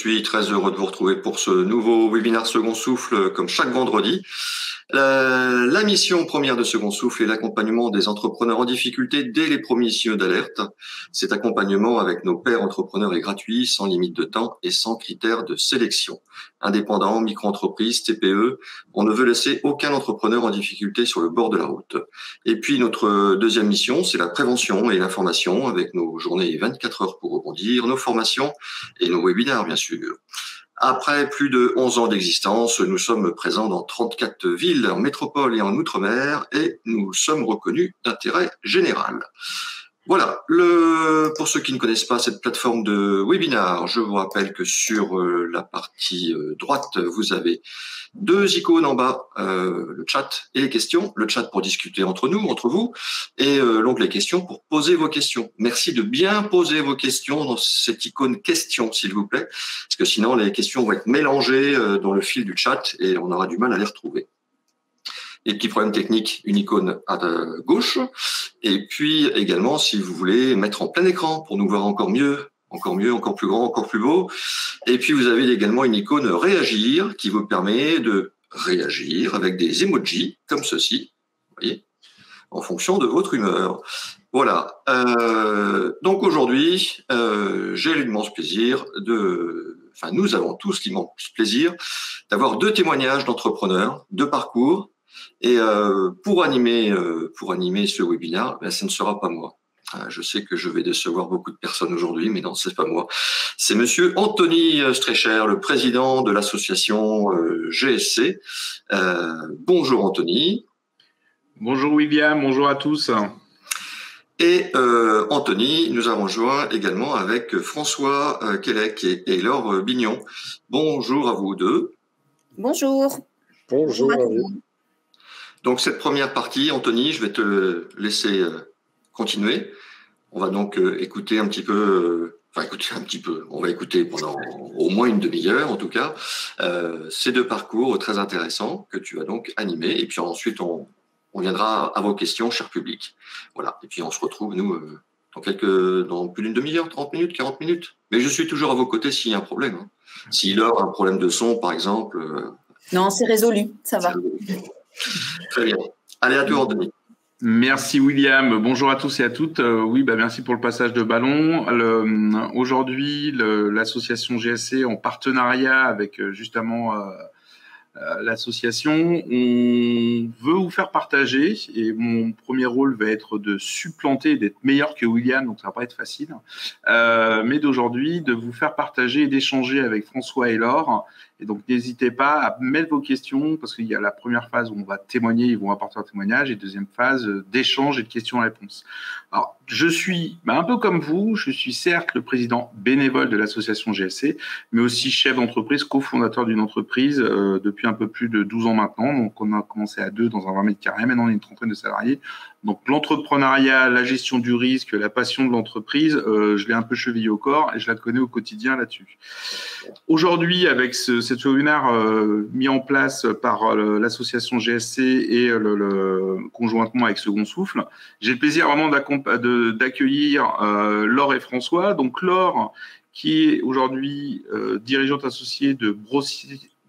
suis très heureux de vous retrouver pour ce nouveau webinaire Second Souffle, comme chaque vendredi. La, mission première de Second Souffle est l'accompagnement des entrepreneurs en difficulté dès les premiers signaux d'alerte. Cet accompagnement avec nos pairs entrepreneurs est gratuit, sans limite de temps et sans critères de sélection. Indépendants, micro-entreprises, TPE, on ne veut laisser aucun entrepreneur en difficulté sur le bord de la route. Et puis notre deuxième mission, c'est la prévention et l'information avec nos journées 24 heures pour rebondir, nos formations et nos webinaires bien sûr. Après plus de 11 ans d'existence, nous sommes présents dans 34 villes en métropole et en outre-mer et nous sommes reconnus d'intérêt général. Voilà, le, pour ceux qui ne connaissent pas cette plateforme de webinar, je vous rappelle que sur euh, la partie euh, droite, vous avez deux icônes en bas, euh, le chat et les questions. Le chat pour discuter entre nous, entre vous, et l'onglet questions pour poser vos questions. Merci de bien poser vos questions dans cette icône questions, s'il vous plaît, parce que sinon les questions vont être mélangées dans le fil du chat et on aura du mal à les retrouver. Les petits problèmes techniques, une icône à gauche. Et puis également, si vous voulez mettre en plein écran pour nous voir encore mieux, encore mieux, encore plus grand, encore plus beau. Et puis vous avez également une icône réagir qui vous permet de réagir avec des emojis comme ceci, vous voyez, en fonction de votre humeur. Voilà. Euh, donc aujourd'hui, euh, j'ai l'immense plaisir de, enfin nous avons tous l'immense plaisir d'avoir deux témoignages d'entrepreneurs, deux parcours et euh, pour animer euh, pour animer ce webinaire, ben, ce ne sera pas moi. Euh, je sais que je vais décevoir beaucoup de personnes aujourd'hui, mais non, c'est pas moi. C'est Monsieur Anthony Strecher, le président de l'association GSC. bonjour Anthony. Bonjour William, bonjour à tous. Et euh, Anthony nous a rejoint également avec François euh, Quellec et, et Laure Bignon. Bonjour à vous deux. Bonjour. Bonjour. à vous. Donc cette première partie, Anthony, je vais te laisser euh, continuer. On va donc euh, écouter un petit peu, euh, enfin écouter un petit peu, on va écouter pendant au moins une demi-heure en tout cas, ces deux parcours très intéressants que tu vas donc animer. Et puis ensuite, on, on viendra à vos questions, cher public. Voilà. Et puis on se retrouve, nous, dans, quelques, dans plus d'une demi-heure, 30 minutes, 40 minutes. Mais je suis toujours à vos côtés s'il y a un problème. Hein. S'il a un problème de son, par exemple. non, c'est résolu, ça va. Très bien. Allez, à toi, Anthony. Merci William. Bonjour à tous et à toutes. Euh, oui, bah merci pour le passage de ballon. Aujourd'hui, l'association GSC en partenariat avec euh, justement euh, euh, l'association. On veut vous faire partager et mon premier rôle va être de supplanter, d'être meilleur que William, donc ça va pas être facile, euh, mais d'aujourd'hui de vous faire partager et d'échanger avec François et Laure. Et donc n'hésitez pas à mettre vos questions parce qu'il y a la première phase où on va témoigner, ils vont apporter un témoignage, et deuxième phase d'échange et de questions-réponses. Alors je suis bah, un peu comme vous, je suis certes le président bénévole de l'association GSC, mais aussi chef d'entreprise, cofondateur d'une entreprise euh, depuis un peu plus de 12 ans maintenant. Donc, on a commencé à deux dans un 20 mètres carrés. Maintenant, on est une trentaine de salariés. Donc, l'entrepreneuriat, la gestion du risque, la passion de l'entreprise, euh, je l'ai un peu chevillé au corps et je la connais au quotidien là-dessus. Aujourd'hui, avec ce, cet webinaire euh, mis en place par euh, l'association GSC et le, conjointement avec Second Souffle, j'ai le plaisir vraiment d'accueillir Laure et François. Donc, Laure, qui est aujourd'hui dirigeante associée de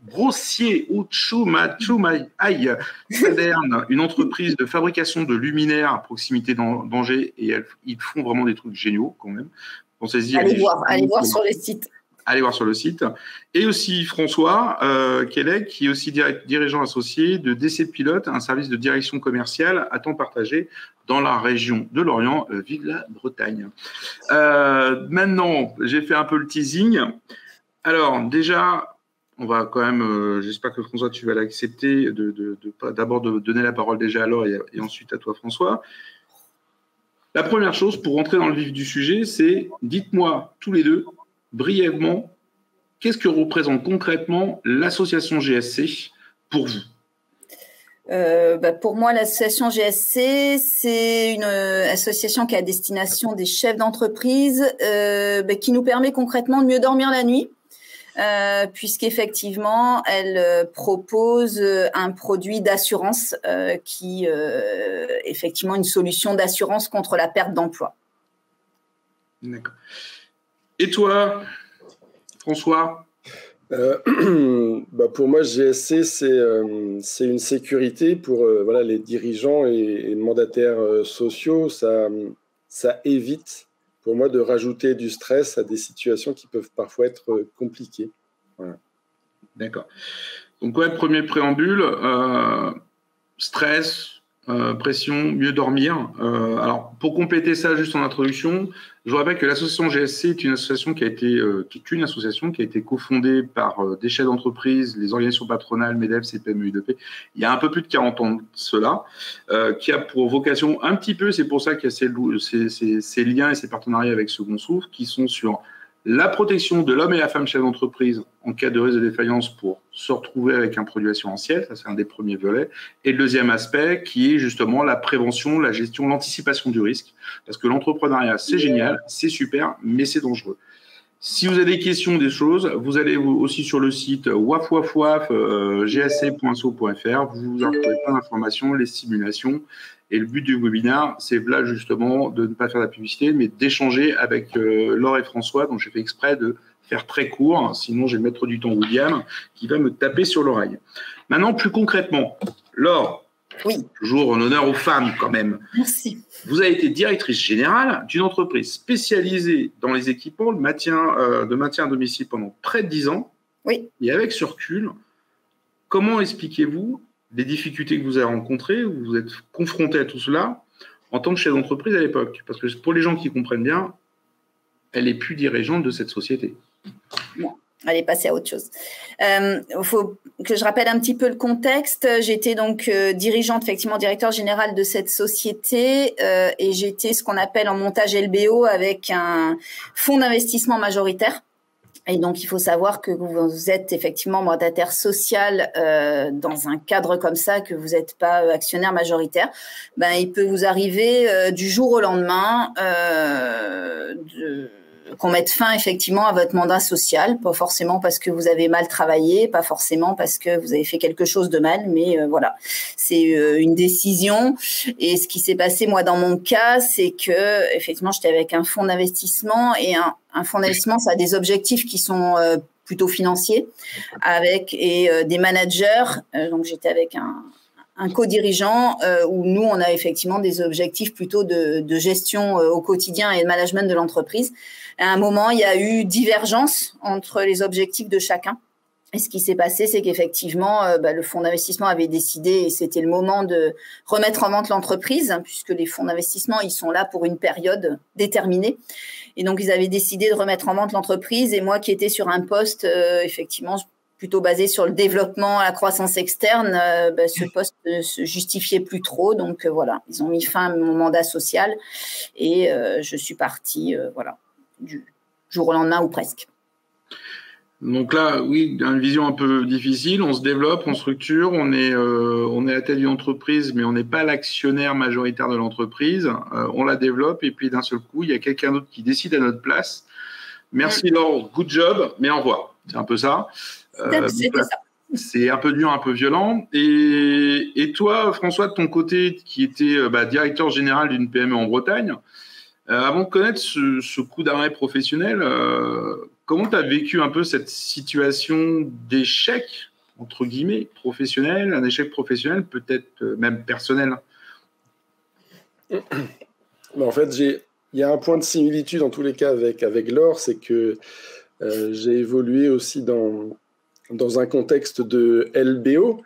Brossier Brossier Aïe Saderne, une entreprise de fabrication de luminaires à proximité d'Angers et ils font vraiment des trucs géniaux quand même. Pensez-y. Allez, voir, allez voir sur le site. Allez voir sur le site. Et aussi François euh, qui est aussi dirigeant associé de DC Pilote, un service de direction commerciale à temps partagé dans la région de Lorient, euh, Ville-la-Bretagne. Euh, maintenant, j'ai fait un peu le teasing. Alors, déjà, on va quand même, euh, j'espère que François, tu vas l'accepter, d'abord de, donner la parole déjà à Laure et, ensuite à toi, François. La première chose, pour rentrer dans le vif du sujet, c'est dites-moi tous les deux, brièvement, qu'est-ce que représente concrètement l'association GSC pour vous? Euh, bah, pour moi, l'association GSC, c'est une euh, association qui a destination des chefs d'entreprise, bah, qui nous permet concrètement de mieux dormir la nuit, euh, puisqu'effectivement, elle euh, propose euh, un produit d'assurance euh, qui, euh, effectivement, une solution d'assurance contre la perte d'emploi. D'accord. Et toi, François? Bah Pour moi, GSC, c'est une sécurité pour voilà, les dirigeants et, mandataires sociaux. Ça, ça évite pour moi de rajouter du stress à des situations qui peuvent parfois être compliquées. D'accord. Donc, ouais, premier préambule, euh, stress, euh, pression, mieux dormir. Euh, alors, pour compléter ça, juste en introduction, je vous rappelle que l'association GSC est une association qui a été, qui est une association qui a été cofondée par des chefs d'entreprise, les organisations patronales, MEDEF, CPME, UDP, il y a un peu plus de 40 ans de cela, qui a pour vocation un petit peu, c'est pour ça qu'il y a ces, ces, ces, liens et ces partenariats avec Second Souffle, qui sont sur la protection de l'homme et la femme chef d'entreprise en cas de risque de défaillance pour se retrouver avec un produit assurantiel, ça c'est un des premiers volets. Et le deuxième aspect qui est justement la prévention, la gestion, l'anticipation du risque. Parce que l'entrepreneuriat, c'est génial, c'est super, mais c'est dangereux. Si vous avez des questions, des choses, vous allez aussi sur le site wafwafwaf, euh, vous aurez plein d'informations, les simulations, et le but du webinaire, c'est là justement de ne pas faire la publicité, mais d'échanger avec euh, Laure et François. Donc j'ai fait exprès de faire très court, sinon je vais mettre du temps William qui va me taper sur l'oreille. Maintenant, plus concrètement, Laure, oui. toujours en honneur aux femmes quand même. Merci. Vous avez été directrice générale d'une entreprise spécialisée dans les équipements de maintien, euh, de maintien à domicile pendant près de 10 ans. Oui. Et avec ce recul, comment expliquez-vous des difficultés que vous avez rencontrées, vous êtes confronté à tout cela en tant que chef d'entreprise à l'époque Parce que pour les gens qui comprennent bien, elle est plus dirigeante de cette société. Bon, allez passer à autre chose. Il euh, faut que je rappelle un petit peu le contexte. J'étais donc euh, dirigeante, effectivement, directeur général de cette société euh, et j'étais ce qu'on appelle en montage LBO avec un fonds d'investissement majoritaire. Et donc, il faut savoir que vous êtes effectivement mandataire social euh, dans un cadre comme ça, que vous n'êtes pas euh, actionnaire majoritaire. Ben, il peut vous arriver euh, du jour au lendemain euh, de qu'on mette fin effectivement à votre mandat social, pas forcément parce que vous avez mal travaillé, pas forcément parce que vous avez fait quelque chose de mal, mais euh, voilà, c'est euh, une décision. Et ce qui s'est passé moi dans mon cas, c'est que effectivement j'étais avec un fonds d'investissement et un, un fonds d'investissement, ça a des objectifs qui sont euh, plutôt financiers, avec et des managers. donc j'étais avec un, co-dirigeant où nous, on a effectivement des objectifs plutôt de gestion au quotidien et de management de l'entreprise à un moment, il y a eu divergence entre les objectifs de chacun. Et ce qui s'est passé, c'est qu'effectivement, euh, bah, le fonds d'investissement avait décidé, et c'était le moment de remettre en vente l'entreprise, hein, puisque les fonds d'investissement, ils sont là pour une période déterminée. Et donc, ils avaient décidé de remettre en vente l'entreprise. Et moi, qui étais sur un poste, euh, effectivement, plutôt basé sur le développement, la croissance externe, euh, bah, ce poste ne se justifiait plus trop. Donc, voilà, ils ont mis fin à mon mandat social et je suis partie, voilà, du jour au lendemain ou presque. Donc là, oui, une vision un peu difficile. On se développe, on structure, on est, euh, on est à la tête d'une entreprise, mais on n'est pas l'actionnaire majoritaire de l'entreprise. Euh, on la développe et puis d'un seul coup, il y a quelqu'un d'autre qui décide à notre place. Merci Laure, good job, mais au revoir. C'est un peu ça. Euh, c'est un peu dur, un peu violent. Et, et, toi, François, de ton côté, qui était bah, directeur général d'une PME en Bretagne, avant de connaître ce, coup d'arrêt professionnel, euh, comment tu as vécu un peu cette situation d'échec, entre guillemets, professionnel, un échec professionnel, peut-être euh, même personnel? En fait, il y a un point de similitude en tous les cas avec, avec Laure, c'est que j'ai évolué aussi dans, dans un contexte de LBO.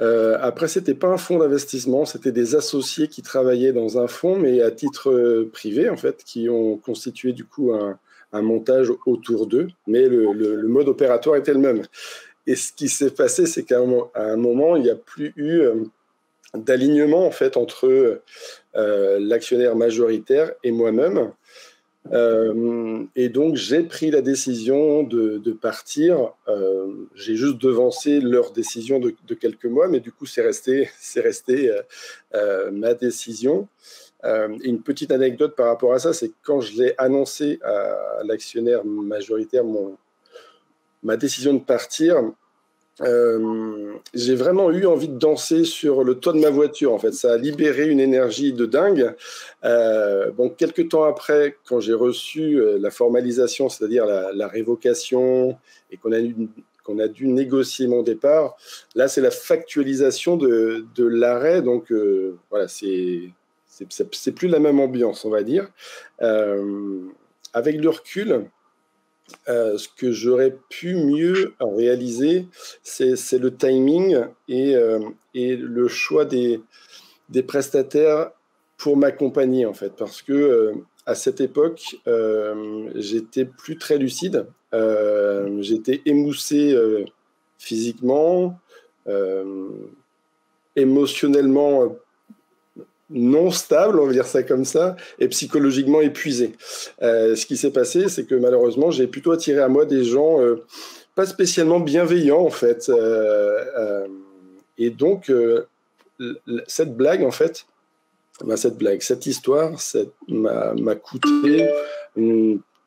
Euh, après, c'était pas un fonds d'investissement, c'était des associés qui travaillaient dans un fonds, mais à titre euh, privé, en fait, qui ont constitué du coup un, montage autour d'eux, mais le, mode opératoire était le même. Et ce qui s'est passé, c'est qu'à un, moment, il n'y a plus eu euh, d'alignement en fait entre l'actionnaire majoritaire et moi-même. Euh, et donc, j'ai pris la décision de, partir. Euh, j'ai juste devancé leur décision de, quelques mois, mais du coup, c'est resté, c'est resté euh, ma décision. une petite anecdote par rapport à ça, c'est quand je l'ai annoncé à, l'actionnaire majoritaire, mon, ma décision de partir, euh, j'ai vraiment eu envie de danser sur le toit de ma voiture. En fait, ça a libéré une énergie de dingue. Euh, quelques temps après, quand j'ai reçu euh, la formalisation, c'est-à-dire la, révocation, et qu'on a, dû négocier mon départ, là, c'est la factualisation de, de l'arrêt. Donc, euh, voilà, c'est c'est plus la même ambiance, on va dire. avec le recul, euh, ce que j'aurais pu mieux réaliser, c'est le timing et, euh, le choix des, des, prestataires pour m'accompagner, en fait. Parce que euh, à cette époque, j'étais plus très lucide. j'étais émoussé physiquement, émotionnellement non stable, on va dire ça comme ça, et psychologiquement épuisé. Euh, ce qui s'est passé, c'est que malheureusement, j'ai plutôt attiré à moi des gens euh, pas spécialement bienveillants, en fait. Euh, et donc, cette blague, en fait, bah, cette blague, cette histoire, m'a coûté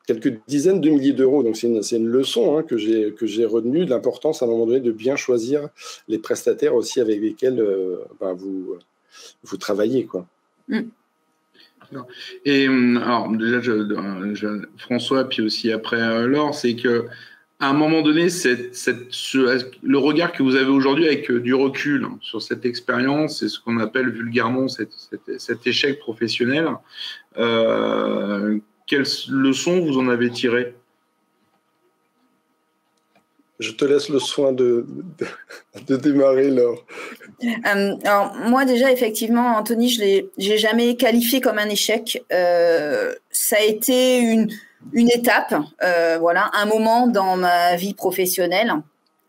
quelques dizaines de milliers d'euros. Donc, c'est une, leçon hein, que j'ai retenue de l'importance, à un moment donné, de bien choisir les prestataires aussi avec lesquels bah, vous vous travaillez. Quoi. Mm. Et hum, alors déjà, François, puis aussi après euh, Laure, c'est que à un moment donné, cette, le regard que vous avez aujourd'hui avec euh, du recul sur cette expérience et ce qu'on appelle vulgairement cet échec professionnel, euh, quelles leçons vous en avez tirées? Je te laisse le soin de, démarrer, Laure. Euh, alors, moi, déjà, effectivement, Anthony, je l'ai jamais qualifié comme un échec. Euh, ça a été une, une étape, euh, voilà, un moment dans ma vie professionnelle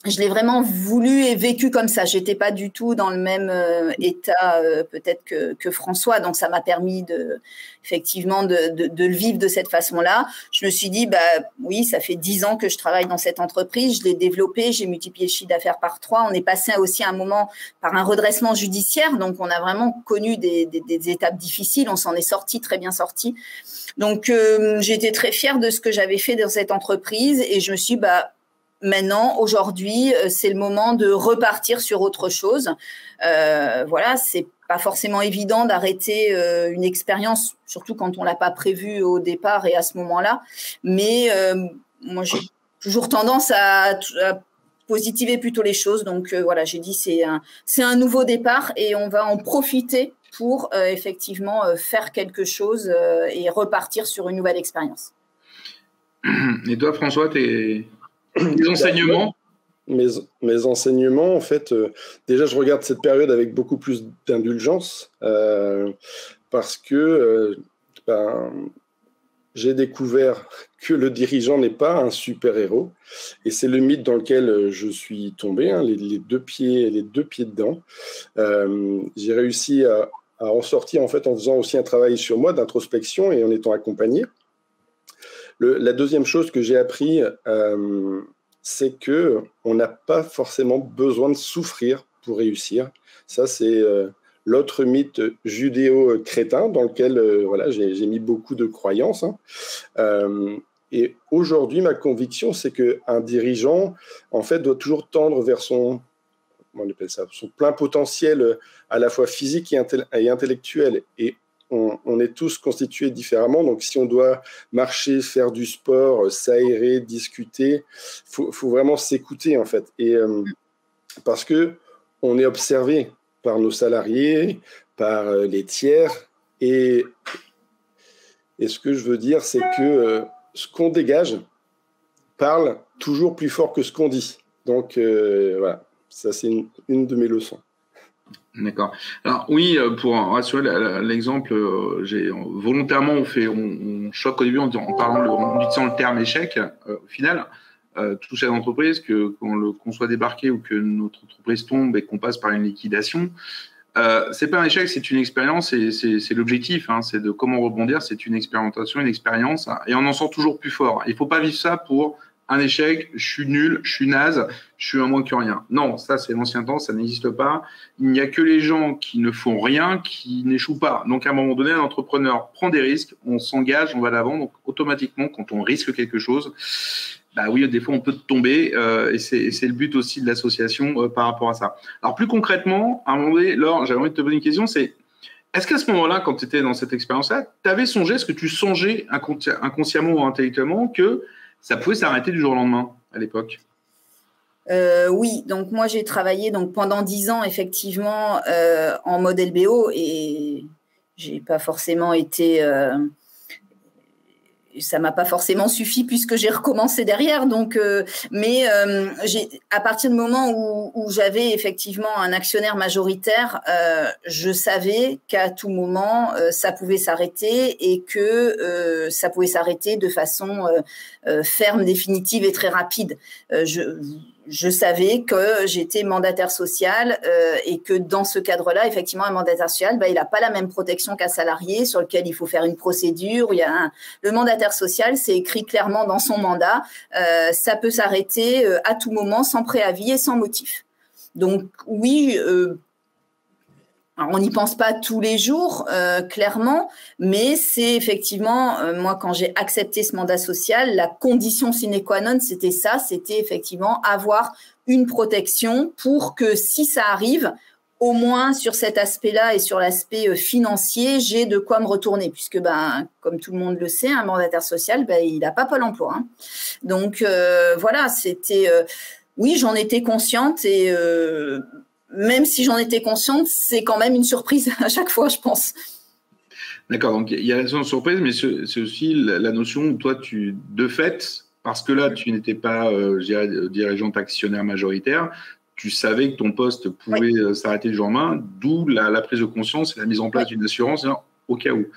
je l'ai vraiment voulu et vécu comme ça. J'étais pas du tout dans le même euh, état euh, peut-être que, que, François, donc ça m'a permis de effectivement de, de, de, le vivre de cette façon-là. Je me suis dit bah oui, ça fait dix ans que je travaille dans cette entreprise, je l'ai développé, j'ai multiplié le chiffre d'affaires par trois. On est passé aussi un moment par un redressement judiciaire, donc on a vraiment connu des, des, des étapes difficiles. On s'en est sorti très bien sorti. Donc euh, j'étais très fière de ce que j'avais fait dans cette entreprise et je me suis bah Maintenant, aujourd'hui, euh, c'est le moment de repartir sur autre chose. Euh, voilà, c'est pas forcément évident d'arrêter euh, une expérience, surtout quand on l'a pas prévu au départ et à ce moment-là. Mais euh, moi, j'ai toujours tendance à, positiver plutôt les choses. Donc voilà, j'ai dit c'est un c'est un nouveau départ et on va en profiter pour effectivement faire quelque chose et repartir sur une nouvelle expérience. Et toi, François, tu es les enseignements. Mes, mes, enseignements, en fait, euh, déjà, je regarde cette période avec beaucoup plus d'indulgence euh, parce que euh, ben, j'ai découvert que le dirigeant n'est pas un super-héros et c'est le mythe dans lequel je suis tombé, hein, les, deux pieds, les deux pieds dedans. j'ai réussi à, à, en sortir en fait en faisant aussi un travail sur moi d'introspection et en étant accompagné la deuxième chose que j'ai appris, euh, c'est que on n'a pas forcément besoin de souffrir pour réussir. Ça, c'est euh, l'autre mythe judéo-crétin dans lequel euh, voilà, j'ai mis beaucoup de croyances. Hein. et aujourd'hui, ma conviction, c'est qu'un dirigeant, en fait, doit toujours tendre vers son, on appelle ça, son plein potentiel à la fois physique et, intellectuel. On, est tous constitués différemment. Donc, si on doit marcher, faire du sport, s'aérer, discuter, faut, faut vraiment s'écouter en fait. Et euh, parce que on est observé par nos salariés, par euh, les tiers, et, ce que je veux dire, c'est que euh, ce qu'on dégage parle toujours plus fort que ce qu'on dit. Donc voilà, ça c'est une de mes leçons. D'accord. Alors oui, euh, pour rassurer l'exemple, euh, volontairement on fait, on, choque au début en, en parlant, en utilisant le terme échec. Euh, au final, tout chef d'entreprise, que qu'on soit débarqué ou que notre entreprise tombe et qu'on passe par une liquidation, euh, c'est pas un échec, c'est une expérience et c'est l'objectif. Hein, c'est de comment rebondir. C'est une expérimentation, une expérience, et on en sort toujours plus fort. Il faut pas vivre ça pour un échec, je suis nul, je suis naze, je suis un moins que rien. Non, ça c'est l'ancien temps, ça n'existe pas. Il n'y a que les gens qui ne font rien qui n'échouent pas. Donc à un moment donné, un entrepreneur prend des risques, on s'engage, on va l'avant. Donc automatiquement, quand on risque quelque chose, bah oui, des fois on peut tomber, et c'est le but aussi de l'association par rapport à ça. Alors plus concrètement, à un moment donné, Laure, j'avais envie de te poser une question, c'est est-ce qu'à ce, moment-là, quand tu étais dans cette expérience-là, tu avais songé, est-ce que tu songeais inconsciemment ou intellectuellement que ça pouvait s'arrêter du jour au lendemain à l'époque. Euh, oui, donc moi j'ai travaillé donc pendant dix ans effectivement euh, en mode LBO et j'ai pas forcément été euh, ça m'a pas forcément suffi puisque j'ai recommencé derrière. Donc, euh, mais euh, à partir du moment où, où, j'avais effectivement un actionnaire majoritaire, euh, je savais qu'à tout moment ça pouvait s'arrêter et que ça pouvait s'arrêter de façon ferme, définitive et très rapide. je je savais que j'étais mandataire social euh, et que dans ce cadre-là, effectivement, un mandataire social, bah, il n'a pas la même protection qu'un salarié sur lequel il faut faire une procédure. Il y a Le mandataire social, c'est écrit clairement dans son mandat, euh, ça peut s'arrêter euh, à tout moment sans préavis et sans motif. Donc oui, on n'y pense pas tous les jours, euh, clairement, mais c'est effectivement, euh, moi, quand j'ai accepté ce mandat social, la condition sine qua non, c'était ça, c'était effectivement avoir une protection pour que si ça arrive, au moins sur cet aspect-là et sur l'aspect euh, financier, j'ai de quoi me retourner, puisque, ben, comme tout le monde le sait, un mandataire social, ben, il n'a pas Pôle emploi. Hein. Donc, voilà, c'était... oui, j'en étais consciente et même si j'en étais consciente, c'est quand même une surprise à chaque fois, je pense. D'accord, donc il y a la notion de surprise, mais c'est aussi la notion où toi, tu, de fait, parce que là, tu n'étais pas euh, dirigeante actionnaire majoritaire, tu savais que ton poste pouvait euh, s'arrêter du jour lendemain, d'où la, prise de conscience et la mise en place d'une assurance au cas où.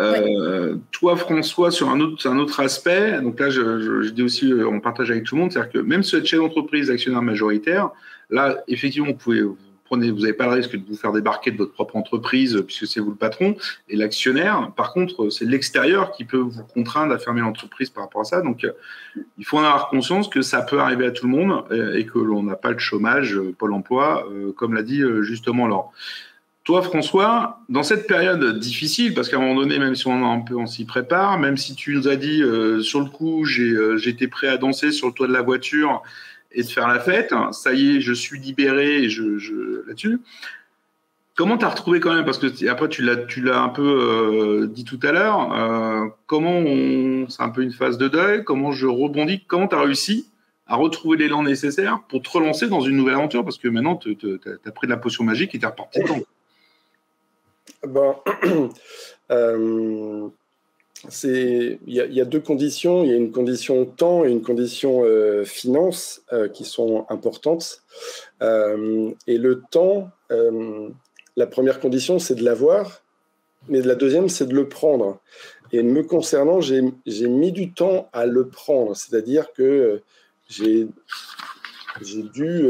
Euh, toi, François, sur un autre, un autre aspect, donc là, je, je, dis aussi, on partage avec tout le monde, c'est-à-dire que même si vous êtes chef d'entreprise, actionnaire majoritaire, Là, effectivement, vous pouvez vous prenez, vous n'avez pas le risque de vous faire débarquer de votre propre entreprise puisque c'est vous le patron et l'actionnaire. Par contre, c'est l'extérieur qui peut vous contraindre à fermer l'entreprise par rapport à ça. Donc, il faut en avoir conscience que ça peut arriver à tout le monde et que l'on n'a pas le chômage, euh, Pôle Emploi, euh, comme l'a dit euh, justement Laure. Toi, François, dans cette période difficile, parce qu'à un moment donné, même si on s'y prépare, même si tu nous as dit sur le coup, j'étais prêt à danser sur le toit de la voiture et de faire la fête. Ça y est, je suis libéré et je, là-dessus. Comment tu as retrouvé quand même, parce que après tu l'as, un peu euh, dit tout à l'heure, euh, comment on, c'est un peu une phase de deuil, comment je rebondis, comment tu as réussi à retrouver l'élan nécessaire pour te relancer dans une nouvelle aventure, parce que maintenant tu as pris de la potion magique et tu es reparti Bon, euh, il y, a deux conditions. Il y a une condition temps et une condition euh, finance euh, qui sont importantes. Euh, et le temps, la première condition, c'est de l'avoir, mais la deuxième, c'est de le prendre. Et me concernant, j'ai mis du temps à le prendre, c'est-à-dire que j'ai dû,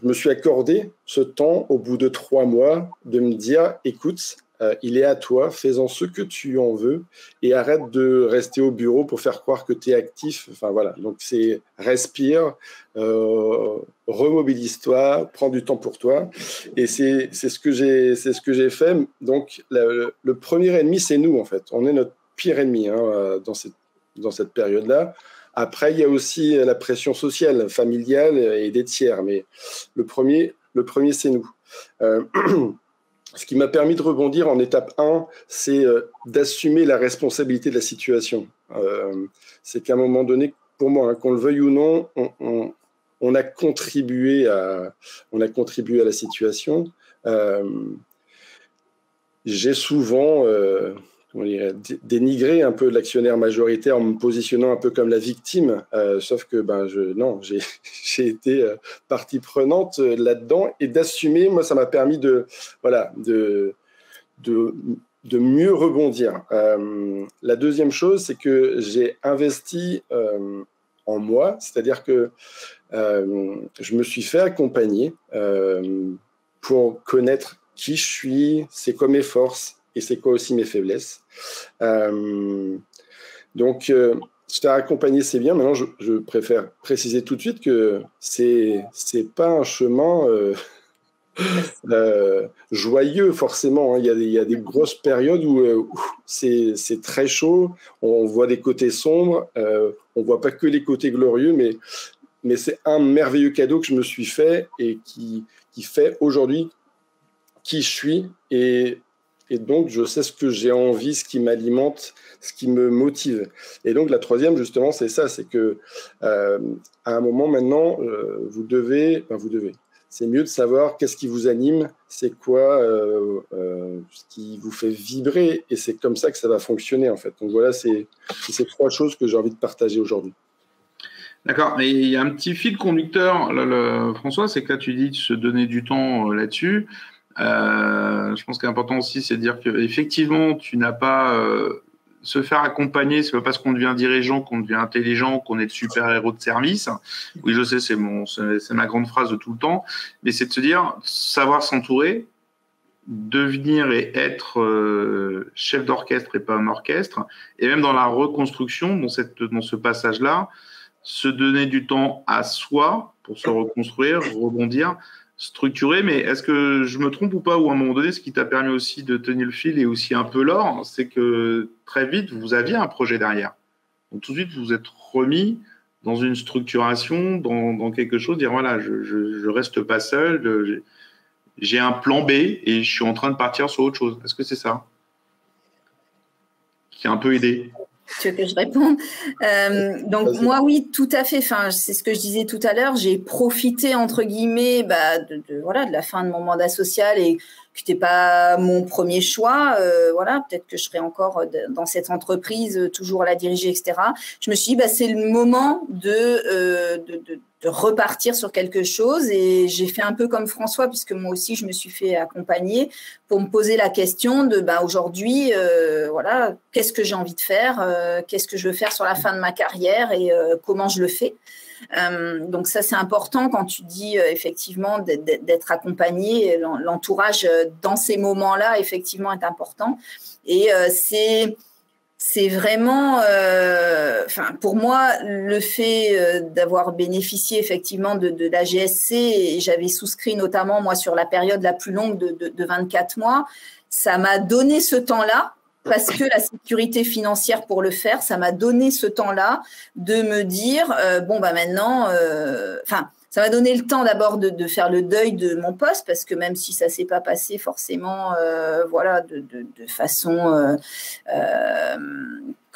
je me suis accordé ce temps au bout de trois mois de me dire, écoute, euh, il est à toi, fais-en ce que tu en veux et arrête de rester au bureau pour faire croire que tu es actif. Enfin voilà, donc c'est respire, euh, remobilise-toi, prends du temps pour toi. Et c'est ce que j'ai ce que j'ai fait. Donc le, premier ennemi, c'est nous en fait. On est notre pire ennemi hein, dans cette dans cette période-là. Après, il y a aussi la pression sociale, familiale et des tiers. Mais le premier, le premier c'est nous. Euh, ce qui m'a permis de rebondir en étape 1, c'est euh, d'assumer la responsabilité de la situation. Euh, c'est qu'à un moment donné, pour moi, hein, qu'on le veuille ou non, on, a contribué à, on a contribué à la situation. J'ai souvent dénigrer un peu l'actionnaire majoritaire en me positionnant un peu comme la victime, euh, sauf que ben je non j'ai été euh, partie prenante euh, là-dedans et d'assumer. Moi, ça m'a permis de voilà de de, de mieux rebondir. la deuxième chose, c'est que j'ai investi en moi, c'est-à-dire que je me suis fait accompagner pour connaître qui je suis, c'est quoi mes forces, et c'est quoi aussi mes faiblesses. Euh, donc, euh, se faire accompagner, c'est bien. Maintenant, je, préfère préciser tout de suite que c'est c'est pas un chemin euh, euh, joyeux forcément. Hein. Il, y a des, il, y a des, grosses périodes où, euh, c'est très chaud, on voit des côtés sombres, euh, on voit pas que les côtés glorieux, mais, mais c'est un merveilleux cadeau que je me suis fait et qui, qui fait aujourd'hui qui je suis et, et donc je sais ce que j'ai envie, ce qui m'alimente, ce qui me motive. Et donc la troisième justement c'est ça, c'est que euh, à un moment maintenant vous devez, vous devez c'est mieux de savoir qu'est-ce qui vous anime, c'est quoi euh, euh, ce qui vous fait vibrer, et c'est comme ça que ça va fonctionner en fait. Donc voilà, c'est ces trois choses que j'ai envie de partager aujourd'hui. D'accord, mais il y a un petit fil conducteur, François, c'est que là tu dis de se donner du temps euh, je pense qu'important aussi, c'est de dire qu'effectivement, tu n'as pas se faire accompagner, c'est pas parce qu'on devient dirigeant qu'on devient intelligent, qu'on est de super héros de service. Oui, je sais, c'est mon, c'est ma grande phrase de tout le temps, mais c'est de se dire savoir s'entourer, devenir et être euh, chef d'orchestre et pas un orchestre, et même dans la reconstruction, dans cette, dans ce passage-là, se donner du temps à soi pour se reconstruire, rebondir, structuré, mais est-ce que je me trompe ou pas Ou à un moment donné, ce qui t'a permis aussi de tenir le fil et aussi un peu l'or, c'est que très vite, vous aviez un projet derrière. Donc tout de suite, vous vous êtes remis dans une structuration, dans, quelque chose, dire voilà, je, je, reste pas seul, j'ai un plan B et je suis en train de partir sur autre chose. Est-ce que c'est ça qui a un peu aidé? Tu veux que je réponde? Euh, Donc moi, oui, tout à fait. Enfin, c'est ce que je disais tout à l'heure. J'ai profité entre guillemets, bah, de, voilà, de la fin de mon mandat social et que n'était pas mon premier choix. Euh, voilà, peut-être que je serais encore dans cette entreprise, toujours à la diriger, etc. Je me suis dit, bah, c'est le moment de, euh, de, de de repartir sur quelque chose. Et j'ai fait un peu comme François, puisque moi aussi, je me suis fait accompagner pour me poser la question de bah, aujourd'hui, euh, voilà, qu'est-ce que j'ai envie de faire, euh, qu'est-ce que je veux faire sur la fin de ma carrière et euh, comment je le fais. donc ça, c'est important quand tu dis effectivement d'être accompagné. L'entourage dans ces moments-là, effectivement, est important. Et c'est c'est vraiment, euh, pour moi, le fait euh, d'avoir bénéficié effectivement de, de, la GSC, et j'avais souscrit notamment moi sur la période la plus longue de, de, de 24 mois, ça m'a donné ce temps-là parce que la sécurité financière pour le faire, ça m'a donné ce temps-là de me dire euh, bon bah maintenant, enfin ça m'a donné le temps d'abord de, faire le deuil de mon poste parce que même si ça s'est pas passé forcément, euh, voilà, de façon euh, euh,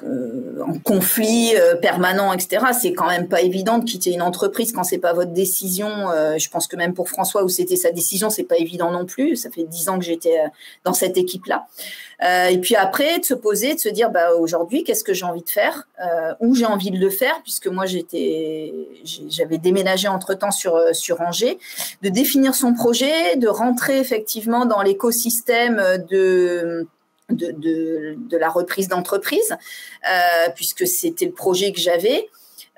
en conflit euh, permanent, etc. C'est quand même pas évident de quitter une entreprise quand c'est pas votre décision. Euh, je pense que même pour François où c'était sa décision, c'est pas évident non plus. Ça fait dix ans que j'étais euh, dans cette équipe-là. et puis après, de se poser, de se dire, bah aujourd'hui, qu'est-ce que j'ai envie de faire, où j'ai envie de le faire, puisque moi j'étais, j'avais déménagé entre temps sur sur Angers, de définir son projet, de rentrer effectivement dans l'écosystème de de, de, la reprise d'entreprise, euh, puisque c'était le projet que j'avais.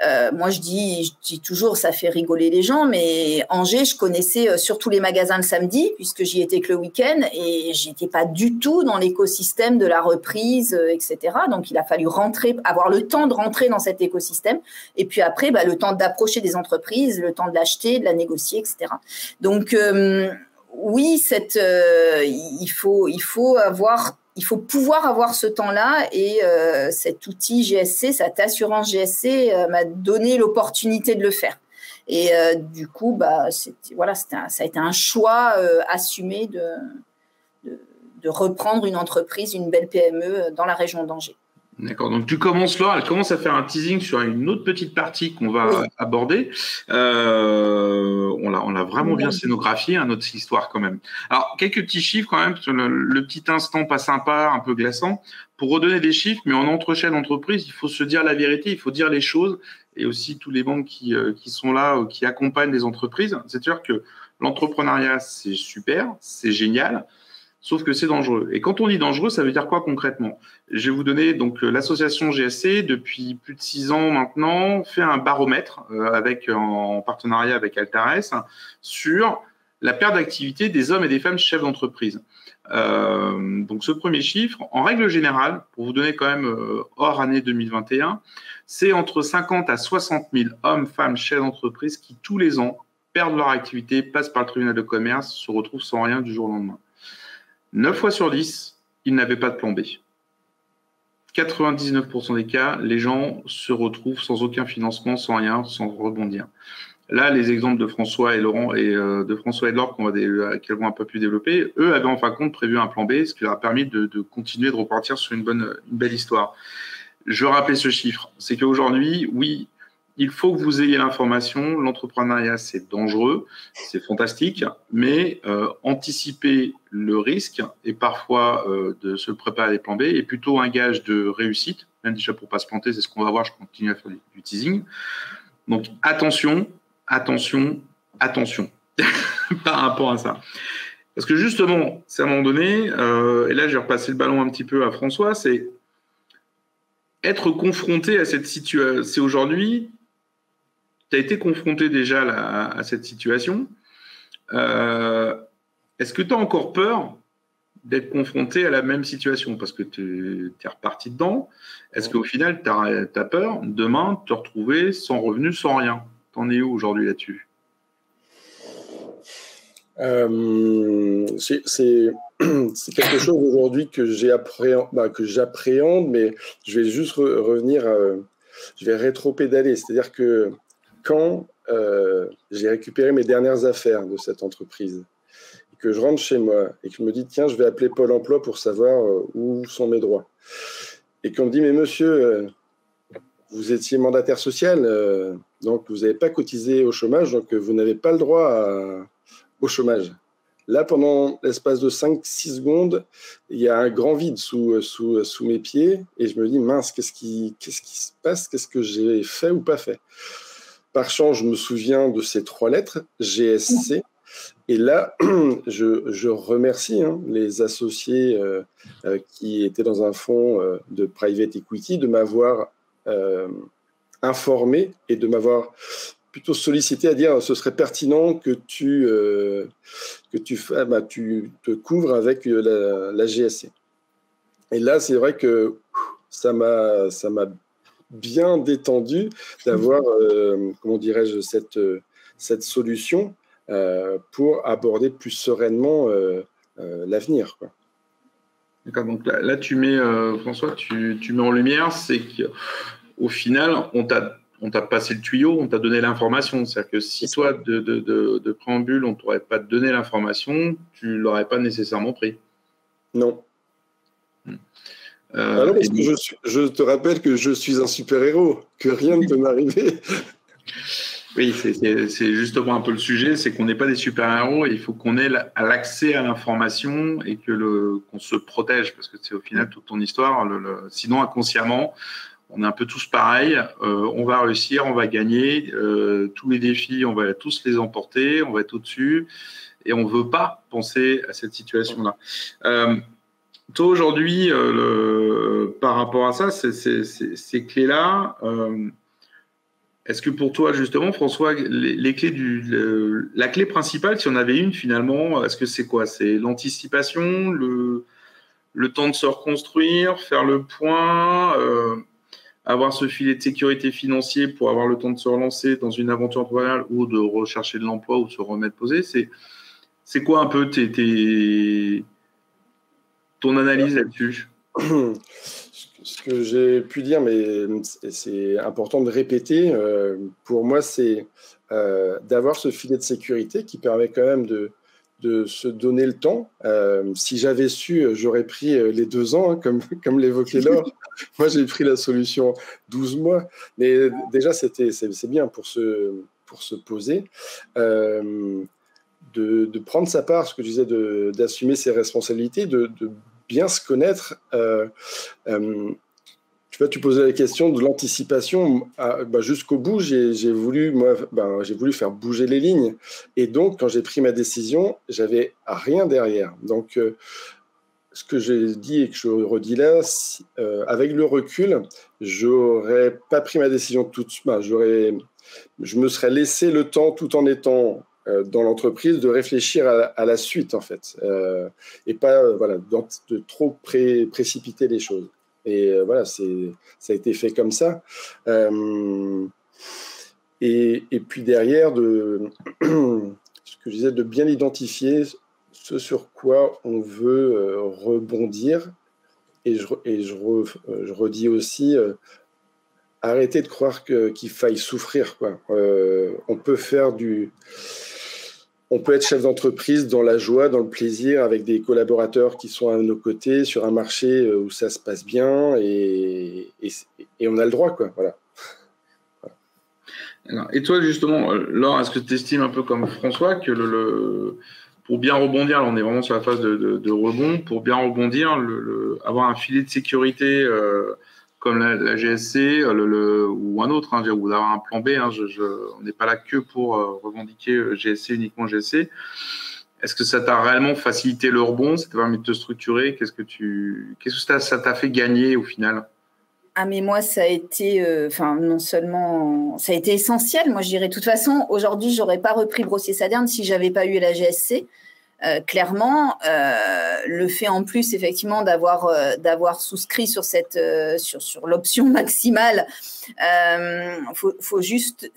Euh, moi, je dis, je dis toujours, ça fait rigoler les gens, mais Angers, je connaissais euh, surtout les magasins le samedi, puisque j'y étais que le week-end, et j'étais pas du tout dans l'écosystème de la reprise, etc. Donc, il a fallu rentrer, avoir le temps de rentrer dans cet écosystème, et puis après, bah, le temps d'approcher des entreprises, le temps de l'acheter, de la négocier, etc. Donc, oui, cette, il faut, il faut avoir il faut pouvoir avoir ce temps-là et euh, cet outil GSC, cette assurance GSC euh, m'a donné l'opportunité de le faire. Et euh, du coup, bah, voilà, ça a été un choix assumé de, de, de, reprendre une entreprise, une belle PME dans la région d'Angers. D'accord. Donc tu commences là, elle commence à faire un teasing sur une autre petite partie qu'on va aborder. Euh, on l'a, on l'a vraiment bien scénographié, hein, notre histoire quand même. Alors quelques petits chiffres quand même, le, le, petit instant pas sympa, un peu glaçant. Pour redonner des chiffres, mais en entre-chaîne d'entreprise, il faut se dire la vérité, il faut dire les choses, et aussi tous les banques qui, euh, qui sont là, euh, qui accompagnent les entreprises. C'est sûr que l'entrepreneuriat c'est super, c'est génial. Sauf que c'est dangereux. Et quand on dit dangereux, ça veut dire quoi concrètement? Je vais vous donner donc euh, l'association GSC depuis plus de six ans maintenant fait un baromètre euh, avec en partenariat avec Altares sur la perte d'activité des hommes et des femmes chefs d'entreprise. Euh, donc ce premier chiffre, en règle générale, pour vous donner quand même hors année 2021, c'est entre 50 à 60 000 hommes, femmes chefs d'entreprise qui tous les ans perdent leur activité, passent par le tribunal de commerce, se retrouvent sans rien du jour au lendemain. 9 fois sur 10, ils n'avaient pas de plan B. 99% des cas, les gens se retrouvent sans aucun financement, sans rien, sans rebondir. Là, les exemples de François et Laurent et euh, de François et Laure qu'on va qu'elles vont un peu plus développer, eux avaient en fin de compte prévu un plan B, ce qui leur a permis de, continuer de repartir sur une bonne, une belle histoire. Je rappelle ce chiffre, c'est qu'aujourd'hui, oui, il faut que vous ayez l'information. L'entrepreneuriat, c'est dangereux, c'est fantastique, mais euh, anticiper le risque et parfois euh, de se préparer à des plans B est plutôt un gage de réussite. Même déjà pour pas se planter, c'est ce qu'on va voir. Je continue à faire du teasing. Donc attention, attention, attention par rapport à ça. Parce que justement, c'est à un moment donné, euh, et là j'ai repassé le ballon un petit peu à François, c'est être confronté à cette situation. C'est aujourd'hui, tu as été confronté déjà à, cette situation. Euh, est-ce que tu as encore peur d'être confronté à la même situation? Parce que tu es reparti dedans Est-ce qu'au final, tu as, peur demain de te retrouver sans revenu, sans rien? T'en es où aujourd'hui là-dessus? Euh, C'est quelque chose aujourd'hui que j'appréhende, bah, mais je vais juste revenir, je vais rétro-pédaler. C'est-à-dire que quand euh, j'ai récupéré mes dernières affaires de cette entreprise, et que je rentre chez moi et que je me dis, tiens, je vais appeler Pôle emploi pour savoir euh, où sont mes droits. Et qu'on me dit, mais monsieur, vous étiez mandataire social, euh, donc vous n'avez pas cotisé au chômage, donc vous n'avez pas le droit au chômage. Là, pendant l'espace de 5-6 secondes, il y a un grand vide sous, sous, sous mes pieds et je me dis, mince, qu'est-ce qui, qu'est-ce qui se passe? Qu'est-ce que j'ai fait ou pas fait? Par chance, je me souviens de ces trois lettres, GSC. Et là, je, remercie hein, les associés euh, euh, qui étaient dans un fonds de private equity de m'avoir euh, informé et de m'avoir plutôt sollicité à dire ce serait pertinent que tu, euh, que bah, tu te couvres avec la, la GSC. Et là, c'est vrai que ça m'a bien détendu d'avoir, euh, comment dirais-je, cette, cette solution pour aborder plus sereinement l'avenir. D'accord, donc là, tu mets, euh, François, tu, tu, mets en lumière, c'est qu'au final, on t'a on t'a passé le tuyau, on t'a donné l'information. C'est-à-dire que si toi, de, de, de, préambule, on ne t'aurait pas donné l'information, tu ne l'aurais pas nécessairement pris. Non. Hmm. Euh, ah je, je, te rappelle que je suis un super-héros, que rien ne peut m'arriver. Oui, c'est justement un peu le sujet, c'est qu'on n'est pas des super-héros, il faut qu'on ait l'accès à l'information et que qu'on se protège, parce que c'est au final toute ton histoire. Le, sinon, inconsciemment, on est un peu tous pareils. Euh, on va réussir, on va gagner. Euh, tous les défis, on va tous les emporter, on va être au-dessus, et on veut pas penser à cette situation-là. Euh, toi aujourd'hui, par rapport à ça, ces clés-là. Est-ce que pour toi, justement, François, les, clés du, la clé principale, si on avait une finalement, est-ce que c'est quoi? C'est l'anticipation, le, temps de se reconstruire, faire le point, euh, avoir ce filet de sécurité financier pour avoir le temps de se relancer dans une aventure entrepreneuriale ou de rechercher de l'emploi ou de se remettre posé? C'est quoi un peu tes, ton analyse là-dessus ce que j'ai pu dire, mais c'est important de répéter, euh, pour moi, c'est euh, d'avoir ce filet de sécurité qui permet quand même de, de se donner le temps. Euh, si j'avais su, j'aurais pris les deux ans, hein, comme, comme l'évoquait Laure. moi, j'ai pris la solution 12 mois. Mais déjà, c'était, c'est, bien pour se, pour se poser. De, de, prendre sa part, ce que je disais, d'assumer ses responsabilités, de, de bien se connaître. Euh, euh, tu vois, tu posais la question de l'anticipation. Bah, jusqu'au bout, j'ai voulu, moi, ben, voulu faire bouger les lignes. Et donc, quand j'ai pris ma décision, j'avais rien derrière. Donc, euh, ce que j'ai dit et que je redis là, avec le recul, j'aurais pas pris ma décision tout de suite. Ben, j'aurais, je me serais laissé le temps, tout en étant dans l'entreprise de réfléchir à, la suite en fait euh, et pas euh, voilà de trop précipiter les choses et voilà c'est ça a été fait comme ça et, et, puis derrière, de, ce que je disais, de bien identifier ce sur quoi on veut rebondir. Et je, et je redis aussi, arrêter de croire qu'il faille souffrir. Quoi. on peut faire du on peut être chef d'entreprise dans la joie, dans le plaisir, avec des collaborateurs qui sont à nos côtés sur un marché euh, où ça se passe bien et, on a le droit. Quoi. Voilà. Et toi, justement, euh, Laure, est-ce que tu estimes un peu comme François que le, pour bien rebondir, là, on est vraiment sur la phase de, rebond, pour bien rebondir, avoir un filet de sécurité euh, comme la, GSC euh, ou un autre, hein, ou d'avoir un plan B. Hein, on n'est pas là que pour euh, revendiquer euh, GSC, uniquement GSC. Est-ce que ça t'a réellement facilité le rebond Ça t'a permis de te structurer? Qu'est-ce que tu, qu'est-ce que ça t'a fait gagner au final? Ah mais moi ça a été, enfin non seulement ça a été essentiel. Moi je dirais de toute façon aujourd'hui j'aurais pas repris Brossier Saderne si j'avais pas eu la GSC. Euh, clairement, euh, le fait en plus effectivement d'avoir euh, d'avoir souscrit sur cette sur sur l'option maximale, faut, faut juste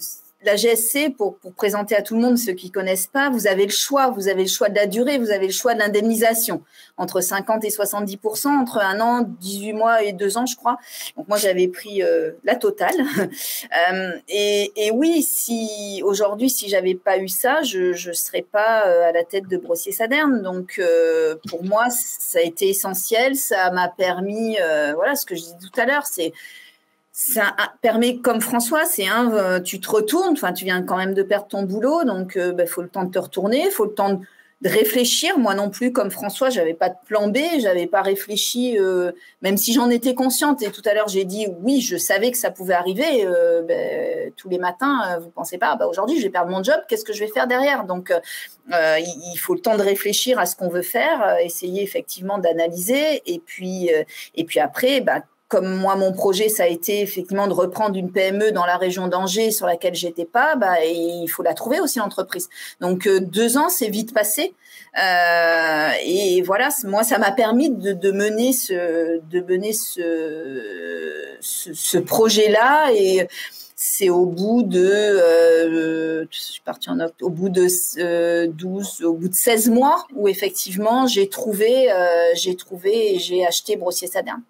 la GSC, pour, pour, présenter à tout le monde ceux qui connaissent pas, vous avez le choix. Vous avez le choix de la durée, vous avez le choix de l'indemnisation entre 50 et 70 entre un an, 18 mois et deux ans, je crois. Donc moi, j'avais pris euh, la totale. euh, et, et, oui, si aujourd'hui, si j'avais pas eu ça, je ne serais pas euh, à la tête de Brossier Saderne. Donc euh, pour moi, ça a été essentiel. Ça m'a permis, voilà, ce que je disais tout à l'heure, c'est ça permet, comme François, c'est un, euh, tu te retournes, enfin, tu viens quand même de perdre ton boulot, donc il euh, bah, faut le temps de te retourner, il faut le temps de, réfléchir. Moi non plus, comme François, j'avais pas de plan B, j'avais pas réfléchi, euh, même si j'en étais consciente. Et tout à l'heure, j'ai dit oui, je savais que ça pouvait arriver. Bah, tous les matins, vous pensez pas, bah, aujourd'hui, je vais perdre mon job, qu'est-ce que je vais faire derrière? Donc, il faut le temps de réfléchir à ce qu'on veut faire, essayer effectivement d'analyser, et puis, et puis après, bah, comme moi, mon projet, ça a été effectivement de reprendre une PME dans la région d'Angers sur laquelle j'étais pas, bah, il faut la trouver aussi l'entreprise. Donc euh, deux ans, c'est vite passé. Euh, et voilà, moi, ça m'a permis de, de, mener ce, de mener ce, ce, ce projet-là et c'est au bout de, euh, je suis partie en octobre, au bout de euh, 12, au bout de 16 mois où effectivement j'ai trouvé, euh, j'ai trouvé et j'ai acheté Brossier Sadin.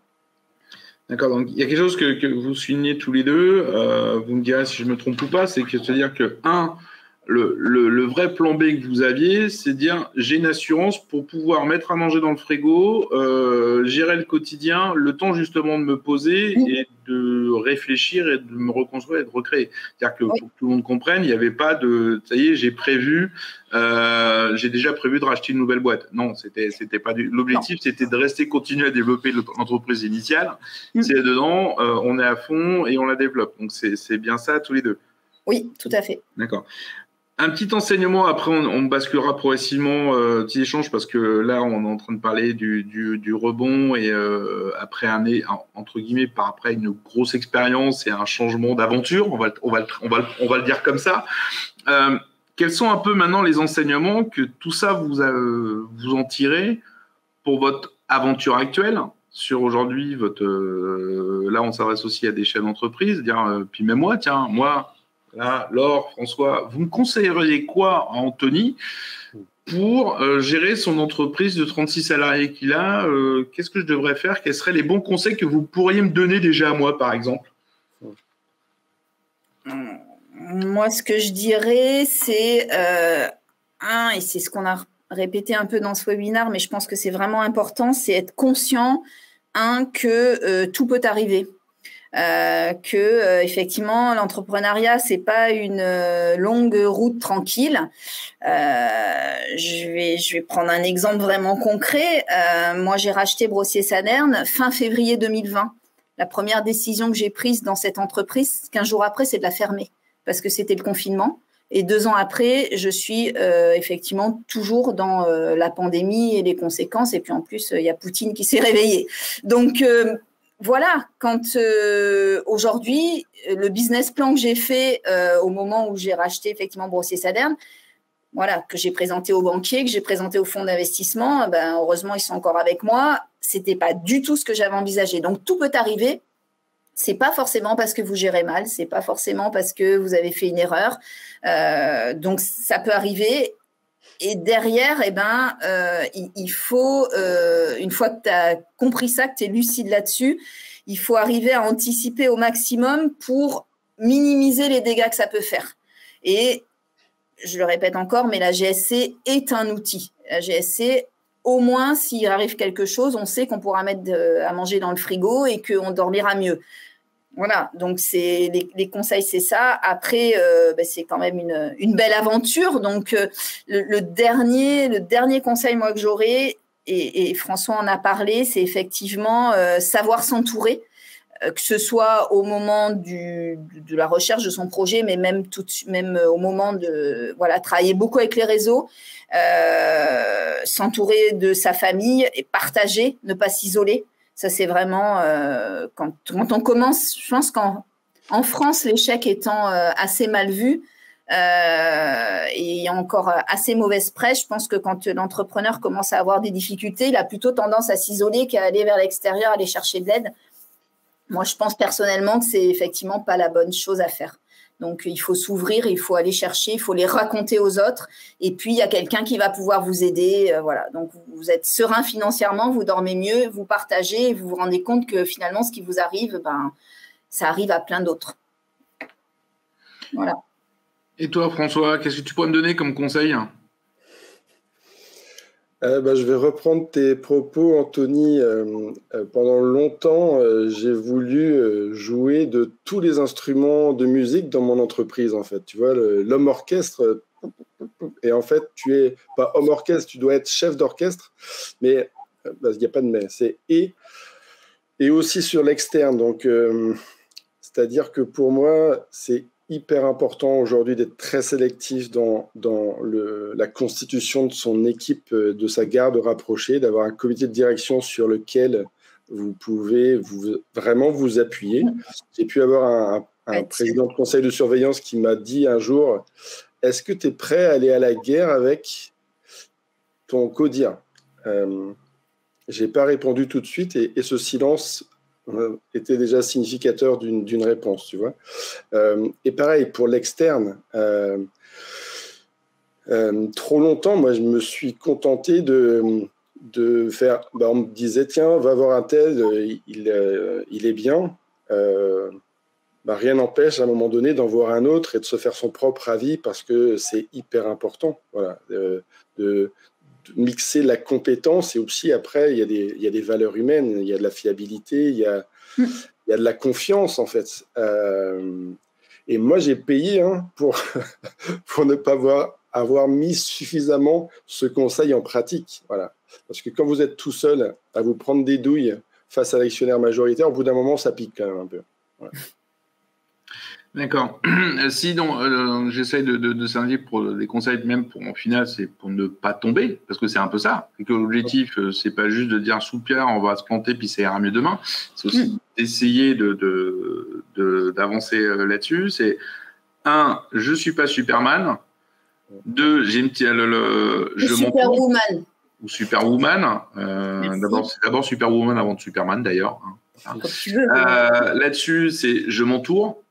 D'accord, donc il y a quelque chose que, que vous soulignez tous les deux, euh, vous me direz si je me trompe ou pas, c'est que c'est-à-dire que, un, le, le, le, vrai plan B que vous aviez, c'est dire j'ai une assurance pour pouvoir mettre à manger dans le frigo, euh, gérer le quotidien, le temps justement de me poser et de réfléchir et de me reconstruire et de recréer. C'est-à-dire que pour que tout le monde comprenne, il n'y avait pas de ça y est, j'ai prévu, euh, j'ai déjà prévu de racheter une nouvelle boîte. Non, c'était c'était pas du... l'objectif, c'était de rester continuer à développer l'entreprise initiale. Mm. C'est dedans, euh, on est à fond et on la développe. Donc c'est bien ça tous les deux. Oui, tout à fait. D'accord. Un petit enseignement, après on, basculera progressivement, euh, petit échange, parce que là on est en train de parler du, rebond et euh, après un entre guillemets, par après une grosse expérience et un changement d'aventure, on va, on, va, on, va, on va le dire comme ça. Euh, quels sont un peu maintenant les enseignements que tout ça vous, vous en tirez pour votre aventure actuelle sur aujourd'hui votre là on s'adresse aussi à des chefs d'entreprise puis même moi tiens moi Là, Laure, François, vous me conseilleriez quoi à Anthony pour euh, gérer son entreprise de 36 salariés qu'il a euh, Qu'est-ce que je devrais faire? Quels seraient les bons conseils que vous pourriez me donner déjà à moi, par exemple? Moi, ce que je dirais, c'est euh, un, et c'est ce qu'on a répété un peu dans ce webinaire, mais je pense que c'est vraiment important, c'est être conscient, un, que tout peut arriver euh, que euh, effectivement l'entrepreneuriat c'est pas une euh, longue route tranquille. je vais je vais prendre un exemple vraiment concret. moi j'ai racheté Brossier Saderne fin février 2020. La première décision que j'ai prise dans cette entreprise, 15 jours après, c'est de la fermer parce que c'était le confinement. Et deux ans après, je suis euh, effectivement toujours dans euh, la pandémie et les conséquences. Et puis en plus, il y a Poutine qui s'est réveillé. Donc, euh, voilà, quand euh, aujourd'hui, le business plan que j'ai fait euh, au moment où j'ai racheté effectivement Brossier Saderne, voilà, que j'ai présenté aux banquiers, que j'ai présenté au fonds d'investissement, ben, heureusement, ils sont encore avec moi. C'était pas du tout ce que j'avais envisagé. Donc, tout peut arriver. c'est pas forcément parce que vous gérez mal, c'est pas forcément parce que vous avez fait une erreur. Euh, donc ça peut arriver. Et derrière, eh ben, euh, il, faut, euh, une fois que tu as compris ça, que tu es lucide là-dessus, il faut arriver à anticiper au maximum pour minimiser les dégâts que ça peut faire. Et je le répète encore, mais la GSC est un outil. La GSC, au moins, s'il arrive quelque chose, on sait qu'on pourra mettre à manger dans le frigo et qu'on dormira mieux. Voilà, donc les, conseils, c'est ça. Après, euh, ben, c'est quand même une, belle aventure. Donc euh, le, dernier, conseil moi que j'aurais, et, François en a parlé, c'est effectivement euh, savoir s'entourer, que ce soit au moment de la recherche de son projet, mais même tout, même au moment de voilà travailler beaucoup avec les réseaux, s'entourer de sa famille et partager, ne pas s'isoler. Ça, c'est vraiment euh, quand, on commence, je pense qu'en en France, l'échec étant euh, assez mal vu euh, et encore assez mauvaise presse, je pense que quand l'entrepreneur commence à avoir des difficultés, il a plutôt tendance à s'isoler qu'à aller vers l'extérieur, aller chercher de l'aide. Moi, je pense personnellement que c'est effectivement pas la bonne chose à faire. Donc, il faut s'ouvrir, il faut aller chercher, il faut les raconter aux autres. Et puis, il y a quelqu'un qui va pouvoir vous aider. Euh, voilà. Donc, vous êtes serein financièrement, vous dormez mieux, vous partagez et vous vous rendez compte que finalement, ce qui vous arrive, ben, ça arrive à plein d'autres. Voilà. Et toi, François, qu'est-ce que tu pourrais me donner comme conseil? Euh, bah, je vais reprendre tes propos, Anthony. Euh, euh, pendant longtemps, j'ai voulu jouer de tous les instruments de musique dans mon entreprise, en fait. Tu vois, l'homme orchestre. Et en fait, tu es pas homme orchestre, tu dois être chef d'orchestre. Mais bah, il n'y a pas de mais. C'est et. Et aussi sur l'externe. Donc, c'est-à-dire que pour moi, c'est hyper important aujourd'hui d'être très sélectif dans, dans le, la constitution de son équipe, euh, de sa garde rapprochée, d'avoir un comité de direction sur lequel vous pouvez vous, vraiment vous appuyer. J'ai pu avoir un, un président de conseil de surveillance qui m'a dit un jour, est-ce que tu es prêt à aller à la guerre avec ton codir euh, J'ai pas répondu tout de suite et, et ce silence était déjà significateur d'une réponse, tu vois. Euh, et pareil, pour l'externe, euh, euh, trop longtemps, moi, je me suis contenté de, de faire. Bah, on me disait, tiens, va voir un tel, il, il est bien. Bah, rien n'empêche à un moment donné d'en voir un autre et de se faire son propre avis parce que c'est hyper important. Voilà, mixer la compétence et aussi après, il y, a des, il y a des valeurs humaines, il y a de la fiabilité, il y a, mm. il y a de la confiance en fait. Euh, et moi, j'ai payé hein, pour, pour ne pas avoir, avoir mis suffisamment ce conseil en pratique. Voilà. Parce que quand vous êtes tout seul à vous prendre des douilles face à l'actionnaire majoritaire, au bout d'un moment, ça pique quand même un peu. Voilà. D'accord. Si euh, j'essaye de, de, de s'indiquer pour des conseils, même pour en final, c'est pour ne pas tomber, parce que c'est un peu ça. Et que l'objectif, euh, c'est pas juste de dire sous pierre, on va se planter, puis ça ira mieux demain. C'est aussi mm. d'essayer de, d'avancer euh, là-dessus. C'est un, je suis pas Superman. Deux, j'ai une petite, le, je Superwoman. Ou Superwoman. Euh, d'abord, c'est d'abord Superwoman avant de Superman d'ailleurs. Hein. Là-dessus, c'est je m'entoure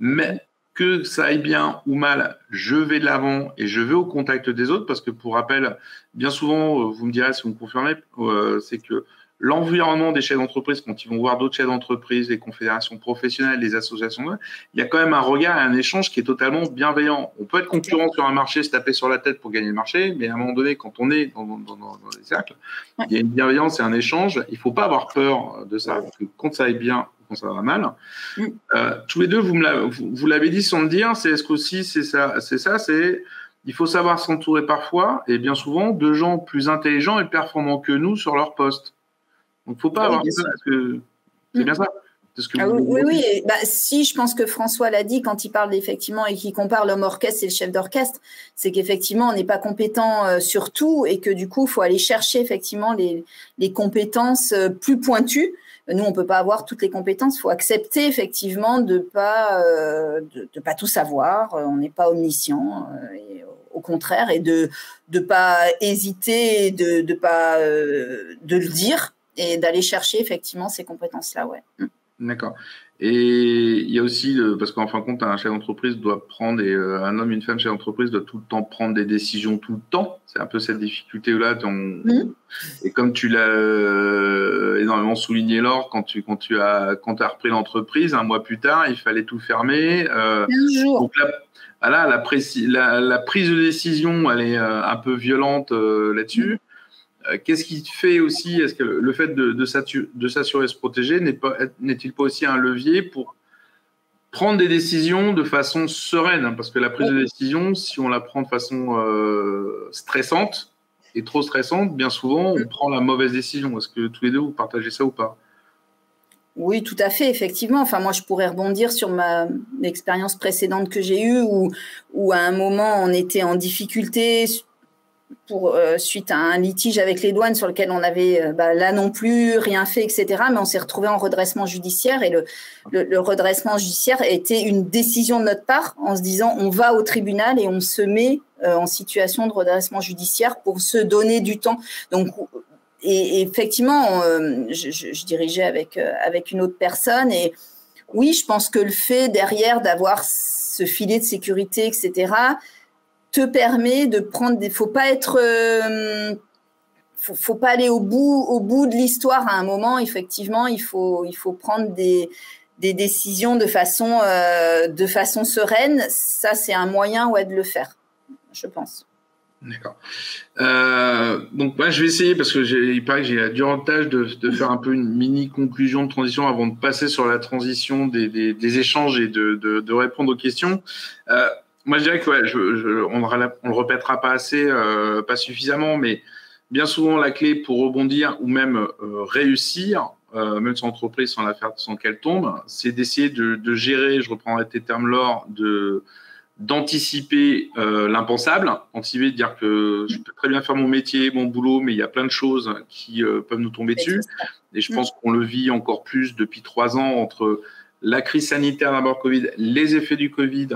mais que ça aille bien ou mal, je vais de l'avant et je vais au contact des autres parce que pour rappel, bien souvent, euh, vous me direz si vous me confirmez, euh, c'est que l'environnement des chefs d'entreprise, quand ils vont voir d'autres chefs d'entreprise, les confédérations professionnelles, les associations, il y a quand même un regard et un échange qui est totalement bienveillant. On peut être concurrent sur un marché, se taper sur la tête pour gagner le marché, mais à un moment donné, quand on est dans, les cercles, il y a une bienveillance et un échange. Il ne faut pas avoir peur de ça. Parce que quand ça aille bien, quand ça va mal. Mm. Euh, tous les deux, vous vous, l'avez dit sans le dire, c'est ce qu'aussi c'est ça, c'est ça, c'est il faut savoir s'entourer parfois et bien souvent de gens plus intelligents et performants que nous sur leur poste. Donc, faut pas avoir peur que c'est mm. bien ça. Ah oui, oui, bah, si, je pense que François l'a dit quand il parle effectivement et qu'il compare l'homme orchestre et le chef d'orchestre, c'est qu'effectivement, on n'est pas compétent euh, sur tout et que du coup, il faut aller chercher effectivement les, les compétences euh, plus pointues nous, on peut pas avoir toutes les compétences. Il faut accepter effectivement de pas euh, de, pas tout savoir. On n'est pas omniscient, euh, au contraire, et de ne pas hésiter, de de pas euh, de le dire et d'aller chercher effectivement ces compétences-là. Ouais. D'accord. Et il y a aussi, parce qu'en fin de compte, un chef d'entreprise doit prendre, et euh, un homme, une femme chef d'entreprise doit tout le temps prendre des décisions tout le temps. C'est un peu cette difficulté-là. Mmh. Et comme tu l'as euh, énormément souligné, Laure, quand tu, quand tu as, quand as repris l'entreprise, un mois plus tard, il fallait tout fermer. Euh, donc là, voilà, la, la, la, prise de décision, elle est un peu violente là-dessus. Euh, qu'est-ce qui fait aussi, est-ce que le fait de, de s'assurer se protéger n'est-il pas, aussi un levier pour prendre des décisions de façon sereine? Parce que la prise de décision, si on la prend de façon euh, stressante et trop stressante, bien souvent, on prend la mauvaise décision. Est-ce que tous les deux, vous partagez ça ou pas? Oui, tout à fait, effectivement. Enfin, moi, je pourrais rebondir sur ma expérience précédente que j'ai eue où, où, à un moment, on était en difficulté pour, euh, suite à un litige avec les douanes sur lequel on avait euh, bah, là non plus rien fait, etc. Mais on s'est retrouvé en redressement judiciaire et le, redressement judiciaire était une décision de notre part en se disant on va au tribunal et on se met euh, en situation de redressement judiciaire pour se donner du temps. Donc et, effectivement, je, je, dirigeais avec avec une autre personne et oui, je pense que le fait derrière d'avoir ce filet de sécurité, etc te permet de prendre des. Faut pas être. Euh, faut, pas aller au bout, au bout de l'histoire à un moment. Effectivement, il faut, il faut prendre des, des décisions de façon, euh, de façon sereine. Ça, c'est un moyen ouais, de le faire, je pense. D'accord. Euh, donc moi, je vais essayer parce que il paraît que j'ai la dure tâche de, de, faire un peu une mini conclusion de transition avant de passer sur la transition des, des, échanges et de, de, de, répondre aux questions. Euh, moi, je dirais que ouais, je, on ne le répétera pas assez, euh, pas suffisamment, mais bien souvent, la clé pour rebondir ou même euh, réussir, euh, même sans entreprise, sans la faire, sans qu'elle tombe, c'est d'essayer de, de, gérer, je reprendrai tes termes, Laure, de d'anticiper l'impensable, anticiper de dire que je peux très bien faire mon métier, mon boulot, mais il y a plein de choses qui peuvent nous tomber dessus. Et je pense qu'on le vit encore plus depuis trois ans entre la crise sanitaire d'abord Covid, les effets du Covid,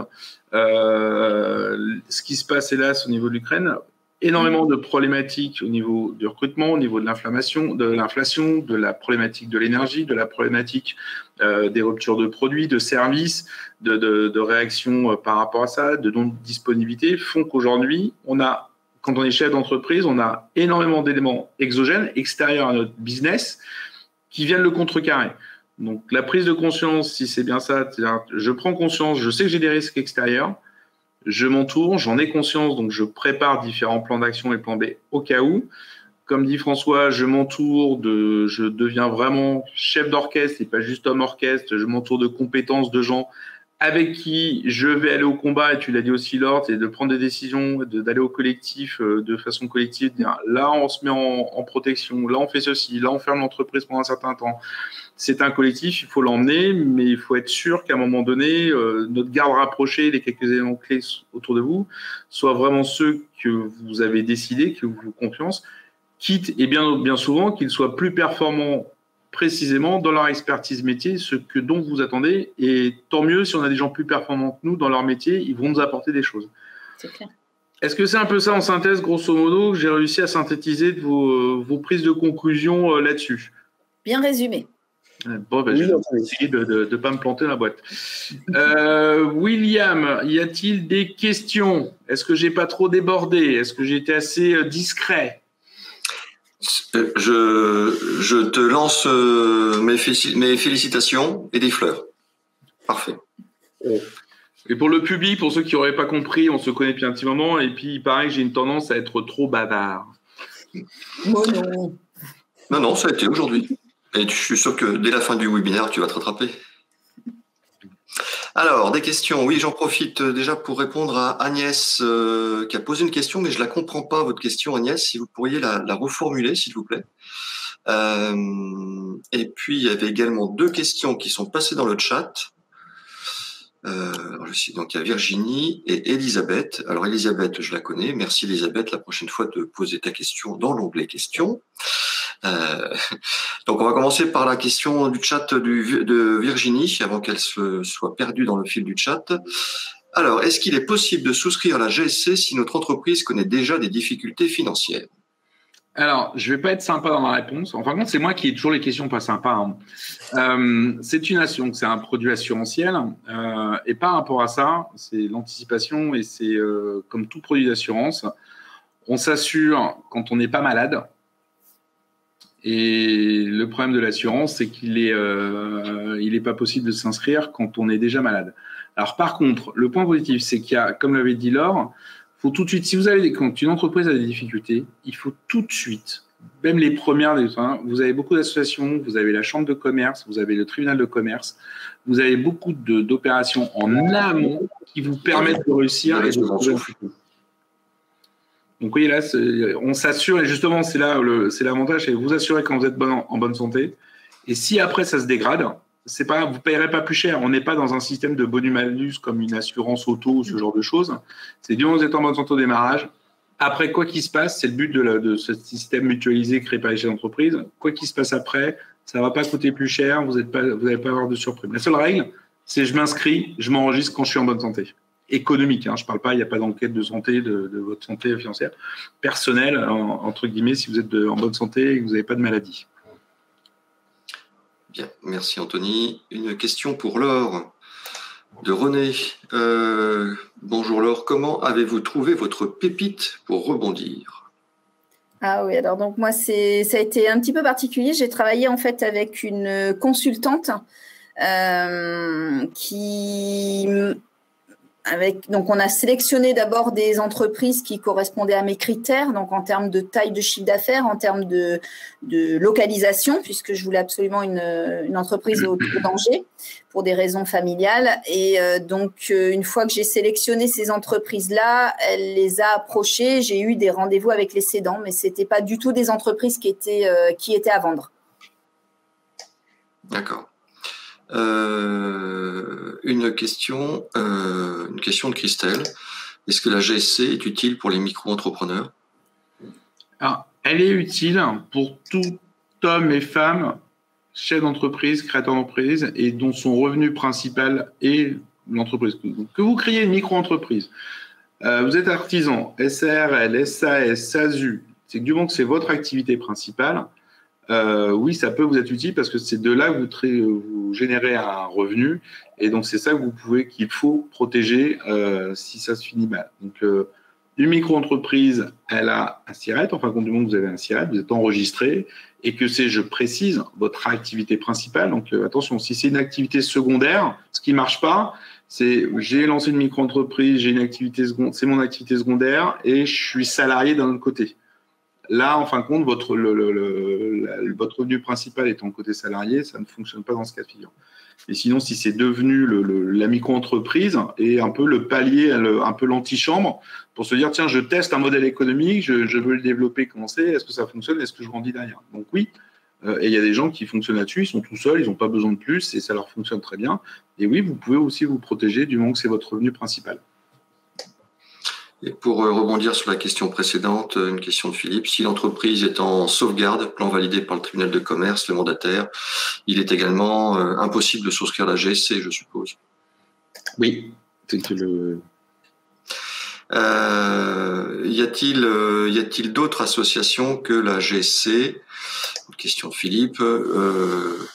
euh, ce qui se passe hélas au niveau de l'Ukraine, énormément de problématiques au niveau du recrutement, au niveau de l'inflammation, de l'inflation, de la problématique de l'énergie, de la problématique euh, des ruptures de produits, de services, de, réactions euh, par rapport à ça, de non-disponibilité, font qu'aujourd'hui, on a, quand on est chef d'entreprise, on a énormément d'éléments exogènes, extérieurs à notre business, qui viennent le contrecarrer. Donc la prise de conscience, si c'est bien ça, je prends conscience, je sais que j'ai des risques extérieurs, je m'entoure, j'en ai conscience, donc je prépare différents plans d'action et plans B au cas où. Comme dit François, je m'entoure je deviens vraiment chef d'orchestre et pas juste homme orchestre. Je m'entoure de compétences de gens avec qui je vais aller au combat, et tu l'as dit aussi, Lord, c'est de prendre des décisions, d'aller au collectif, euh, de façon collective, de dire là, on se met en, protection, là, on fait ceci, là, on ferme l'entreprise pendant un certain temps. C'est un collectif, il faut l'emmener, mais il faut être sûr qu'à un moment donné, euh, notre garde rapprochée, les quelques éléments clés autour de vous, soient vraiment ceux que vous avez décidé, que vous confiance, quitte, et bien, bien souvent, qu'ils soient plus performants précisément dans leur expertise métier ce que dont vous attendez. Et tant mieux si on a des gens plus performants que nous dans leur métier, ils vont nous apporter des choses. C'est clair. Est-ce que c'est un peu ça en synthèse, grosso modo, que j'ai réussi à synthétiser de vos, euh, vos prises de conclusion euh, là-dessus? Bien résumé. Bon, ben, je vais essayer de ne pas me planter dans la boîte. Euh, William, y a-t-il des questions? Est-ce que j'ai pas trop débordé? Est-ce que j'ai été assez discret? Je, je te lance euh, mes, mes félicitations et des fleurs. Parfait. Et pour le public, pour ceux qui n'auraient pas compris, on se connaît depuis un petit moment, et puis il paraît que j'ai une tendance à être trop bavard. non. Non, non, ça a été aujourd'hui. Et je suis sûr que dès la fin du webinaire, tu vas te rattraper. Alors, des questions. Oui, j'en profite euh, déjà pour répondre à Agnès euh, qui a posé une question, mais je la comprends pas, votre question, Agnès. Si vous pourriez la, reformuler, s'il vous plaît. Euh, et puis, il y avait également deux questions qui sont passées dans le chat. Euh, je donc, il y a Virginie et Elisabeth. Alors, Elisabeth, je la connais. Merci, Elisabeth, la prochaine fois de poser ta question dans l'onglet questions. Euh, donc on va commencer par la question du chat de Virginie, avant qu'elle se soit perdue dans le fil du chat. Alors, est-ce qu'il est possible de souscrire la GSC si notre entreprise connaît déjà des difficultés financières? Alors, je vais pas être sympa dans la réponse. Enfin, contre, c'est moi qui ai toujours les questions pas sympas. Hein. Euh, c'est une assurance, c'est un produit assurantiel. Euh, et par rapport à ça, c'est l'anticipation et c'est euh, comme tout produit d'assurance, on s'assure quand on n'est pas malade. Et le problème de l'assurance, c'est qu'il est, il est pas possible de s'inscrire quand on est déjà malade. Alors, par contre, le point positif, c'est qu'il y a, comme l'avait dit Laure, faut tout de suite, si vous avez des, quand une entreprise a des difficultés, il faut tout de suite, même les premières, vous avez beaucoup d'associations, vous avez la chambre de commerce, vous avez le tribunal de commerce, vous avez beaucoup d'opérations en amont qui vous permettent de réussir et de trouver donc oui, là, on s'assure, et justement, c'est là c'est l'avantage, c'est vous assurer quand vous êtes bon, en bonne santé. Et si après ça se dégrade, c'est pas, vous payerez pas plus cher. On n'est pas dans un système de bonus-malus comme une assurance auto ou ce genre de choses. C'est du moment vous êtes en bonne santé au démarrage. Après, quoi qu'il se passe, c'est le but de, ce système mutualisé créé par les chefs d'entreprise. Quoi qu'il se passe après, ça va pas coûter plus cher. Vous n'allez pas, avoir de surprise. La seule règle, c'est je m'inscris, je m'enregistre quand je suis en bonne santé. Économique, hein, je parle pas, il n'y a pas d'enquête de santé, de, votre santé financière. Personnelle, entre guillemets, si vous êtes en bonne santé et que vous n'avez pas de maladie. Merci Anthony. Une question pour Laure de René. Euh, bonjour Laure, comment avez-vous trouvé votre pépite pour rebondir? Ah oui, alors donc moi ça a été un petit peu particulier. J'ai travaillé en fait avec une consultante euh, qui donc on a sélectionné d'abord des entreprises qui correspondaient à mes critères, donc en termes de taille de chiffre d'affaires, en termes de, localisation, puisque je voulais absolument une, entreprise au danger pour des raisons familiales. Et euh, donc euh, une fois que j'ai sélectionné ces entreprises-là, elle les a approchées. J'ai eu des rendez-vous avec les cédants, mais c'était pas du tout des entreprises qui étaient euh, qui étaient à vendre. D'accord. Une question, une question de Christelle. Est-ce que la GSC est utile pour les micro-entrepreneurs? Elle est utile pour tout homme et femme, chef d'entreprise, créateur d'entreprise, et dont son revenu principal est l'entreprise. Que vous créez une micro-entreprise, euh, vous êtes artisan, SARL, SAS, SASU, c'est que du moment que c'est votre activité principale, euh, oui, ça peut vous être utile parce que c'est de là que vous, vous générez un revenu et donc c'est ça que vous pouvez qu'il faut protéger euh, si ça se finit mal. Donc euh, une micro-entreprise, elle a un SIRET, enfin compte du que vous avez un SIRET, vous êtes enregistré et que c'est, je précise, votre activité principale. Donc attention, si c'est une activité secondaire, ce qui marche pas, c'est j'ai lancé une micro-entreprise, j'ai une activité secondaire, c'est mon activité secondaire et je suis salarié d'un autre côté. Là, en fin de compte, votre, revenu principal étant côté salarié, ça ne fonctionne pas dans ce cas de figure. Et sinon, si c'est devenu la micro-entreprise et un peu le palier, un peu l'antichambre, pour se dire, tiens, je teste un modèle économique, je, veux le développer, commencer, est-ce que ça fonctionne, est-ce que je grandis derrière? Donc oui, euh, et il y a des gens qui fonctionnent là-dessus, ils sont tout seuls, ils n'ont pas besoin de plus et ça leur fonctionne très bien. Et oui, vous pouvez aussi vous protéger du moment que c'est votre revenu principal. Et pour euh, rebondir sur la question précédente, euh, une question de Philippe, si l'entreprise est en sauvegarde, plan validé par le tribunal de commerce, le mandataire, il est également euh, impossible de souscrire la GSC, je suppose. Oui, c'est le. y a-t-il y a-t-il d'autres associations que la GSC Question de Philippe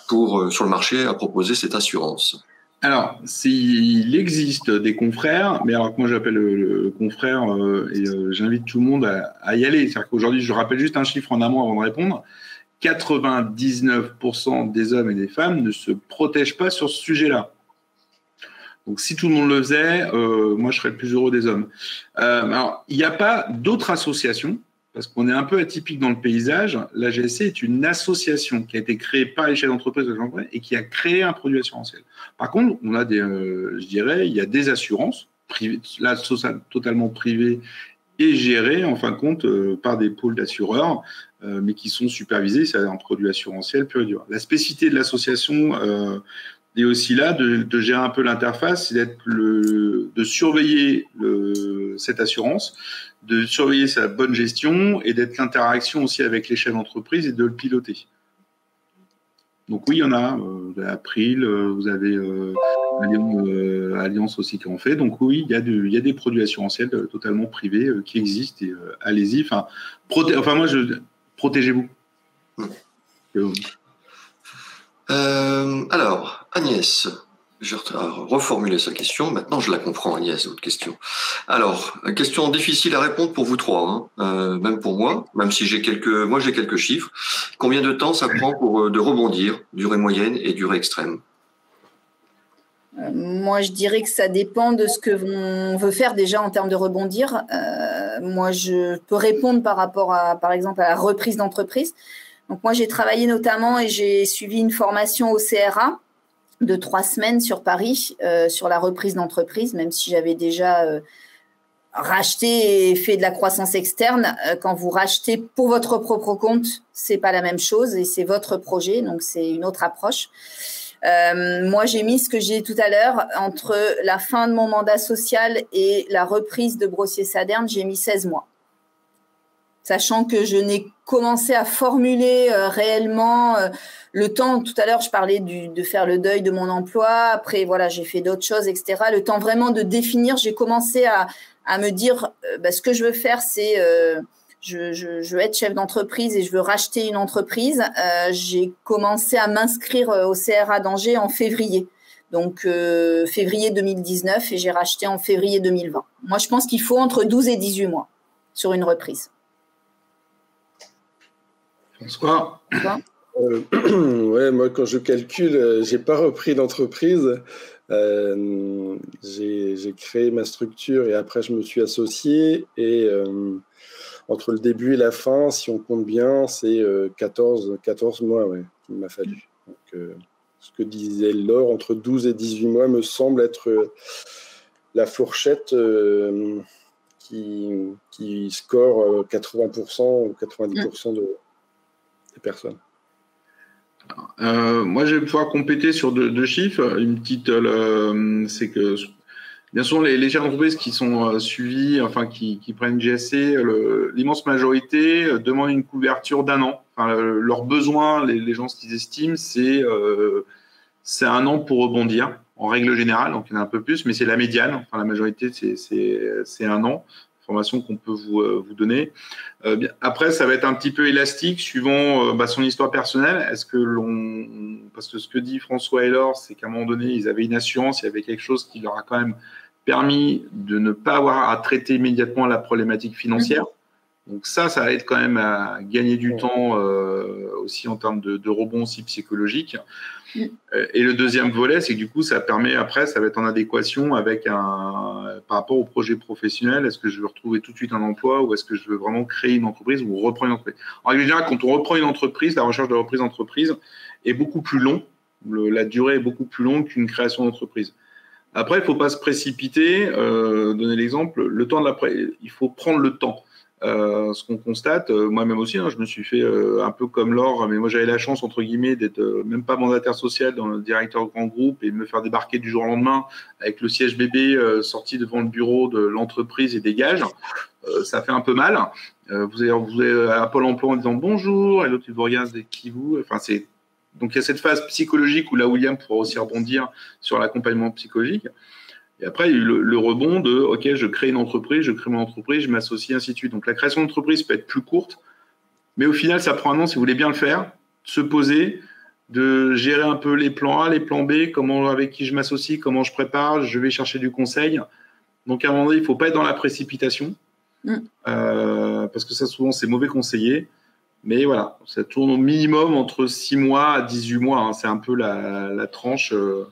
pour sur le marché à proposer cette assurance. Alors, s'il existe des confrères, mais alors que moi j'appelle le, confrère euh, et euh, j'invite tout le monde à, y aller. C'est-à-dire qu'aujourd'hui, je rappelle juste un chiffre en amont avant de répondre. 99% des hommes et des femmes ne se protègent pas sur ce sujet-là. Donc, si tout le monde le faisait, euh, moi, je serais le plus heureux des hommes. alors, il n'y a pas d'autres associations parce qu'on est un peu atypique dans le paysage. La GSC est une association qui a été créée par les chefs d'entreprise et qui a créé un produit assurantiel. Par contre, on a des, euh, je dirais, il y a des assurances, là, totalement privées et gérées, en fin de compte, euh, par des pôles d'assureurs, euh, mais qui sont supervisés. C'est un produit assurantiel pur et dur. La spécificité de l'association est aussi là de, de gérer un peu l'interface, d'être le, de surveiller le, cette assurance, de surveiller sa bonne gestion et d'être l'interaction aussi avec les chefs d'entreprise et de le piloter. Donc oui, il y en a. Euh, April, euh, vous avez euh, Alliance aussi qui en fait. Donc oui, il y a, il y a des produits assurantiels totalement privés qui existent et allez-y. Enfin, enfin moi, je, protégez-vous. Euh, alors, Agnès, je reformuler sa question. Maintenant, je la comprends, Agnès, votre question. Alors, question difficile à répondre pour vous trois, hein. euh, même pour moi, même si j'ai quelques, moi j'ai quelques chiffres. Combien de temps ça prend pour euh, de rebondir, durée moyenne et durée extrême? Euh, moi, je dirais que ça dépend de ce que on veut faire déjà en termes de rebondir. moi, je peux répondre par rapport à, par exemple, à la reprise d'entreprise. Donc, moi, j'ai travaillé notamment et j'ai suivi une formation au CRA de trois semaines sur Paris euh, sur la reprise d'entreprise, même si j'avais déjà euh, racheté et fait de la croissance externe. Euh, quand vous rachetez pour votre propre compte, c'est pas la même chose et c'est votre projet, donc c'est une autre approche. moi, j'ai mis ce que j'ai tout à l'heure entre la fin de mon mandat social et la reprise de Brossier-Saderne, j'ai mis 16 mois sachant que je n'ai commencé à formuler euh, réellement euh, le temps. Tout à l'heure, je parlais de faire le deuil de mon emploi. Après, voilà, j'ai fait d'autres choses, etc. Le temps vraiment de définir, j'ai commencé à, me dire, euh, bah, ce que je veux faire, c'est je, veux être chef d'entreprise et je veux racheter une entreprise. j'ai commencé à m'inscrire au CRA d'Angers en février. Donc février 2019 et j'ai racheté en février 2020. Moi, je pense qu'il faut entre 12 et 18 mois sur une reprise. Bonsoir. Euh, ouais, moi, quand je calcule, euh, j'ai pas repris d'entreprise. Euh, j'ai créé ma structure et après, je me suis associé. Et entre le début et la fin, si on compte bien, c'est 14, 14 mois ouais, qu'il m'a fallu. Donc, ce que disait Laure, entre 12 et 18 mois, me semble être la fourchette qui, qui, score 80% ou 90% de, personnes. Euh, moi, je vais pouvoir compléter sur deux, chiffres. Une petite, euh, c'est que bien sûr, les, chefs d'entreprise qui sont euh, suivis, enfin qui, prennent GSC, l'immense majorité demandent une couverture d'un an. Enfin, leurs besoins, les, gens ce qu'ils estiment, c'est c'est un an pour rebondir en règle générale. Donc il y en a un peu plus, mais c'est la médiane. Enfin, la majorité, c'est un an qu'on peut vous, euh, donner. Euh, après, ça va être un petit peu élastique suivant euh, bah, son histoire personnelle. Est-ce que l'on, parce que ce que dit François Laure, c'est qu'à un moment donné, ils avaient une assurance, il y avait quelque chose qui leur a quand même permis de ne pas avoir à traiter immédiatement la problématique financière. Donc ça, ça va être quand même à gagner du temps aussi en termes de, de rebond aussi psychologique. Euh, et le deuxième volet, c'est que du coup, ça permet après, ça va être en adéquation avec un par rapport au projet professionnel. Est-ce que je veux retrouver tout de suite un emploi ou est-ce que je veux vraiment créer une entreprise ou reprendre une entreprise? En règle générale, quand on reprend une entreprise, la recherche de reprise d'entreprise est beaucoup plus long. la durée est beaucoup plus longue qu'une création d'entreprise. Après, il ne faut pas se précipiter. Euh, donner l'exemple, le temps de la, il faut prendre le temps. Euh, ce qu'on constate, euh, moi-même aussi, hein, je me suis fait euh, un peu comme Laure, mais moi j'avais la chance, entre guillemets, d'être même pas mandataire social dans le directeur grand groupe et me faire débarquer du jour au lendemain avec le siège bébé sorti devant le bureau de l'entreprise et des gages. ça fait un peu mal. vous, avez, vous à Pôle emploi en disant bonjour et l'autre il vous regarde qui vous. Enfin, donc il y a cette phase psychologique où là William pourra aussi rebondir sur l'accompagnement psychologique. Et après, il y a eu le, rebond de OK, je crée une entreprise, je crée mon entreprise, je m'associe, ainsi de suite. Donc la création d'entreprise peut être plus courte, mais au final, ça prend un an si vous voulez bien le faire, se poser, de gérer un peu les plans A, les plans B, comment avec qui je m'associe, comment je prépare, je vais chercher du conseil. Donc à un moment donné, il ne faut pas être dans la précipitation, mm. euh, parce que ça souvent c'est mauvais conseiller. Mais voilà, ça tourne au minimum entre 6 mois à 18 mois. Hein. c'est un peu la, tranche. Euh,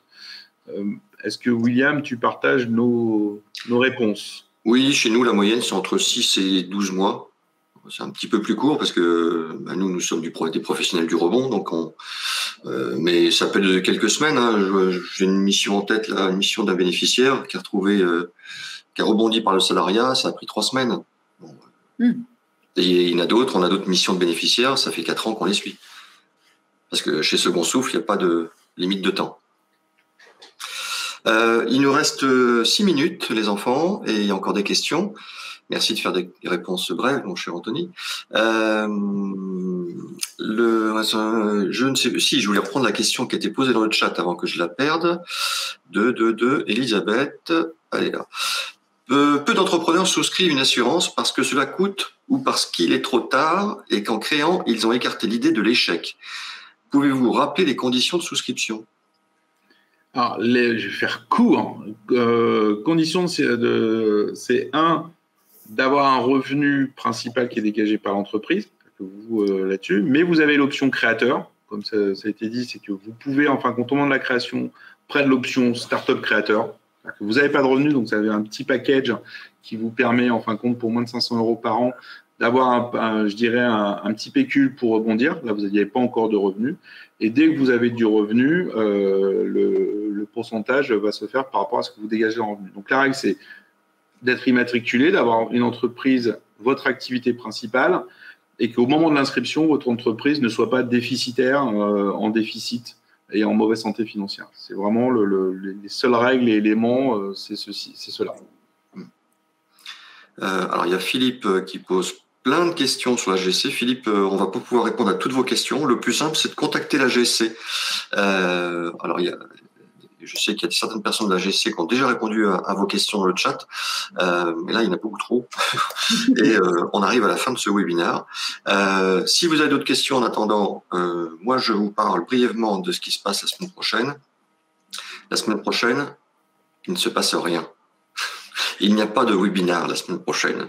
euh, est-ce que William, tu partages nos, réponses? Oui, chez nous, la moyenne, c'est entre 6 et 12 mois. C'est un petit peu plus court parce que bah, nous, nous sommes du, des professionnels du rebond, donc on, euh, mais ça peut être de quelques semaines. Hein. J'ai une mission en tête, là, une mission d'un bénéficiaire qui a retrouvé, euh, qui a rebondi par le salariat. Ça a pris trois semaines. Hmm. Et il y en a d'autres. On a d'autres missions de bénéficiaires. Ça fait quatre ans qu'on les suit. Parce que chez Second Souffle, il n'y a pas de limite de temps. Euh, il nous reste euh, six minutes, les enfants, et il y a encore des questions. Merci de faire des réponses brèves, mon cher Anthony. Euh, je ne sais si je voulais reprendre la question qui a été posée dans le chat avant que je la perde. De de de Elisabeth. Allez là. peu d'entrepreneurs souscrivent une assurance parce que cela coûte ou parce qu'il est trop tard et qu'en créant, ils ont écarté l'idée de l'échec. Pouvez-vous rappeler les conditions de souscription? Alors, je vais faire court. Euh, conditions, c'est un, d'avoir un revenu principal qui est dégagé par l'entreprise, vous euh, là-dessus, mais vous avez l'option créateur, comme ça, a été dit, c'est que vous pouvez, enfin, quand on demande la création, près de l'option Startup Créateur. Vous n'avez pas de revenus, donc vous avez un petit package qui vous permet, en fin de compte, pour moins de 500 euros par an, d'avoir, un, je dirais, un, petit pécule pour rebondir. Là, vous n'aviez pas encore de revenus. Et dès que vous avez du revenu, euh, le, pourcentage va se faire par rapport à ce que vous dégagez en revenu. Donc la règle, c'est d'être immatriculé, d'avoir une entreprise, votre activité principale, et qu'au moment de l'inscription, votre entreprise ne soit pas déficitaire, euh, en déficit et en mauvaise santé financière. C'est vraiment le, les seules règles et éléments, euh, c'est ceci, c'est cela. alors il y a Philippe qui pose plein de questions sur la GC. Philippe, euh, on va pas pouvoir répondre à toutes vos questions. Le plus simple, c'est de contacter la GC. Euh, alors, il y a, je sais qu'il y a certaines personnes de la GC qui ont déjà répondu à, vos questions dans le chat, euh, mais là, il y en a beaucoup trop. Et on arrive à la fin de ce webinaire. Si vous avez d'autres questions en attendant, moi, je vous parle brièvement de ce qui se passe la semaine prochaine. La semaine prochaine, il ne se passe rien. Il n'y a pas de webinaire la semaine prochaine.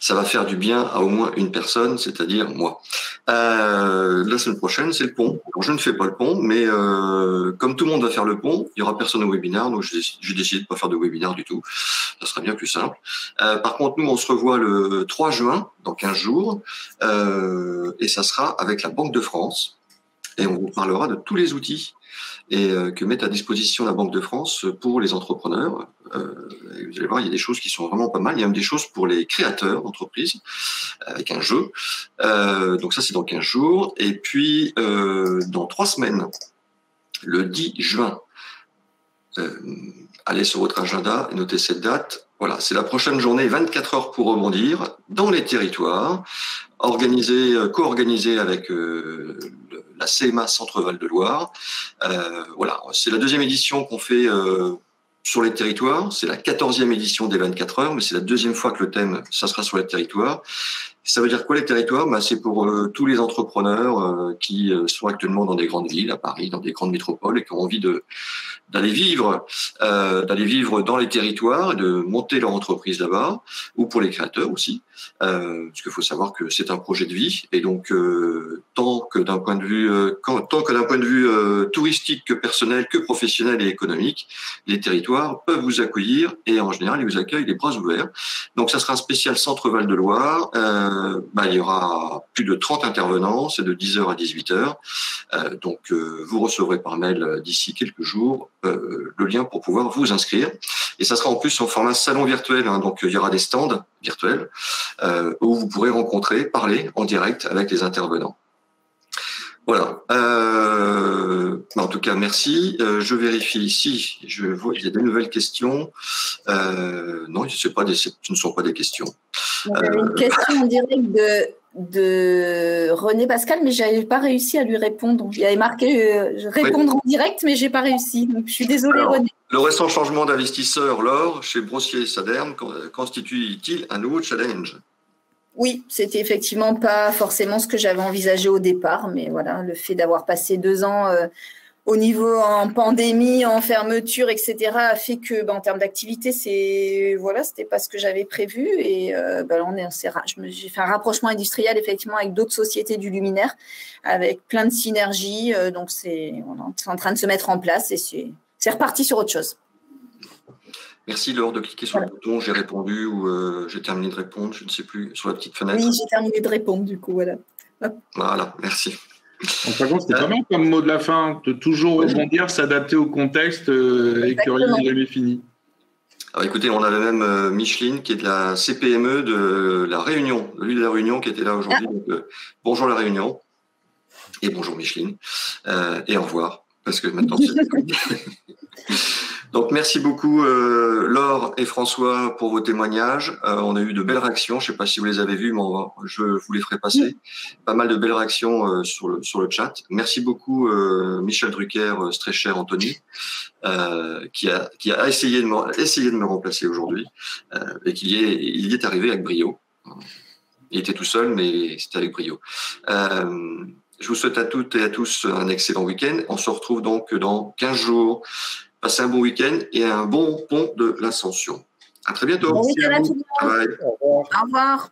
Ça va faire du bien à au moins une personne, c'est-à-dire moi. Euh, la semaine prochaine, c'est le pont. je ne fais pas le pont, mais euh, comme tout le monde va faire le pont, il y aura personne au webinaire, donc j'ai décidé de pas faire de webinaire du tout. Ça sera bien plus simple. Euh, par contre, nous, on se revoit le 3 juin, dans 15 jours, et ça sera avec la Banque de France. Et on vous parlera de tous les outils et euh, que met à disposition la Banque de France pour les entrepreneurs. Euh, vous allez voir, il y a des choses qui sont vraiment pas mal. Il y a même des choses pour les créateurs d'entreprises avec un jeu. Euh, donc ça, c'est dans 15 jours. Et puis, dans trois semaines, le 10 juin, allez sur votre agenda et notez cette date. Voilà, c'est la prochaine journée, 24 heures pour rebondir dans les territoires, organisé, co-organisé avec la CMA Centre-Val de Loire. Euh, voilà, c'est la deuxième édition qu'on fait euh, sur les territoires. C'est la quatorzième édition des 24 heures, mais c'est la deuxième fois que le thème, ça sera sur les territoires. Ça veut dire quoi les territoires? Bah, C'est pour euh, tous les entrepreneurs qui sont actuellement dans des grandes villes, à Paris, dans des grandes métropoles, et qui ont envie d'aller vivre, d'aller vivre dans les territoires, et de monter leur entreprise là-bas, ou pour les créateurs aussi. Euh, parce qu'il faut savoir que c'est un projet de vie et donc euh, tant que d'un point de vue euh, tant que d'un point de vue touristique que personnel que professionnel et économique les territoires peuvent vous accueillir et en général ils vous accueillent les bras ouverts donc ça sera un spécial centre Val de Loire bah, il y aura plus de 30 intervenants c'est de 10h à 18h donc vous recevrez par mail d'ici quelques jours le lien pour pouvoir vous inscrire et ça sera en plus en format salon virtuel hein, donc il y aura des stands virtuels euh, où vous pourrez rencontrer, parler en direct avec les intervenants. Voilà. Euh, en tout cas, merci. Euh, je vérifie ici. Je vois il y a de nouvelles questions. non, ce, pas des, ce ne sont pas des questions. Il y avait une question en direct de, de René Pascal, mais je n'avais pas réussi à lui répondre. Il avait marqué répondre en direct, mais j'ai pas réussi. Donc, je suis désolée, René. Le récent changement d'investisseur, l'or, chez Brossier et Saderne, constitue-t-il un nouveau challenge? Oui, c'était effectivement pas forcément ce que j'avais envisagé au départ, mais voilà, le fait d'avoir passé deux ans euh, au niveau en pandémie, en fermeture, etc., a fait que, ben, en termes d'activité, c'est voilà, c'était pas ce que j'avais prévu, et euh, ben, on est, j'ai fait un rapprochement industriel effectivement avec d'autres sociétés du luminaire, avec plein de synergies, euh, donc c'est en train de se mettre en place et c'est reparti sur autre chose. Merci Laure de cliquer sur le bouton j'ai répondu ou euh, j'ai terminé de répondre, je ne sais plus, sur la petite fenêtre. Oui, j'ai terminé de répondre du coup, voilà. Voilà, merci. En fin c'était pas mal comme mot de la fin, de toujours rebondir, s'adapter au contexte euh, et que rien n'est jamais fini. Alors écoutez, on avait même euh, Micheline qui est de la CPME de la Réunion, de l'île de la Réunion qui était là aujourd'hui. Ah. bonjour la Réunion et bonjour Micheline et au revoir parce que maintenant c'est Donc merci beaucoup euh, Laure et François pour vos témoignages. Euh, on a eu de belles réactions. Je ne sais pas si vous les avez vues, mais je vous les ferai passer. Pas mal de belles réactions euh, sur, le, sur le chat. Merci beaucoup Michel Drucker, Strecher, Anthony, qui, a, qui a essayé de me, essayé de me remplacer aujourd'hui et qui y est, il y est arrivé avec brio. Il était tout seul, mais c'était avec brio. je vous souhaite à toutes et à tous un excellent week-end. On se retrouve donc dans 15 jours. Passez un bon week-end et un bon pont de l'ascension. À très bientôt. Bon Au revoir.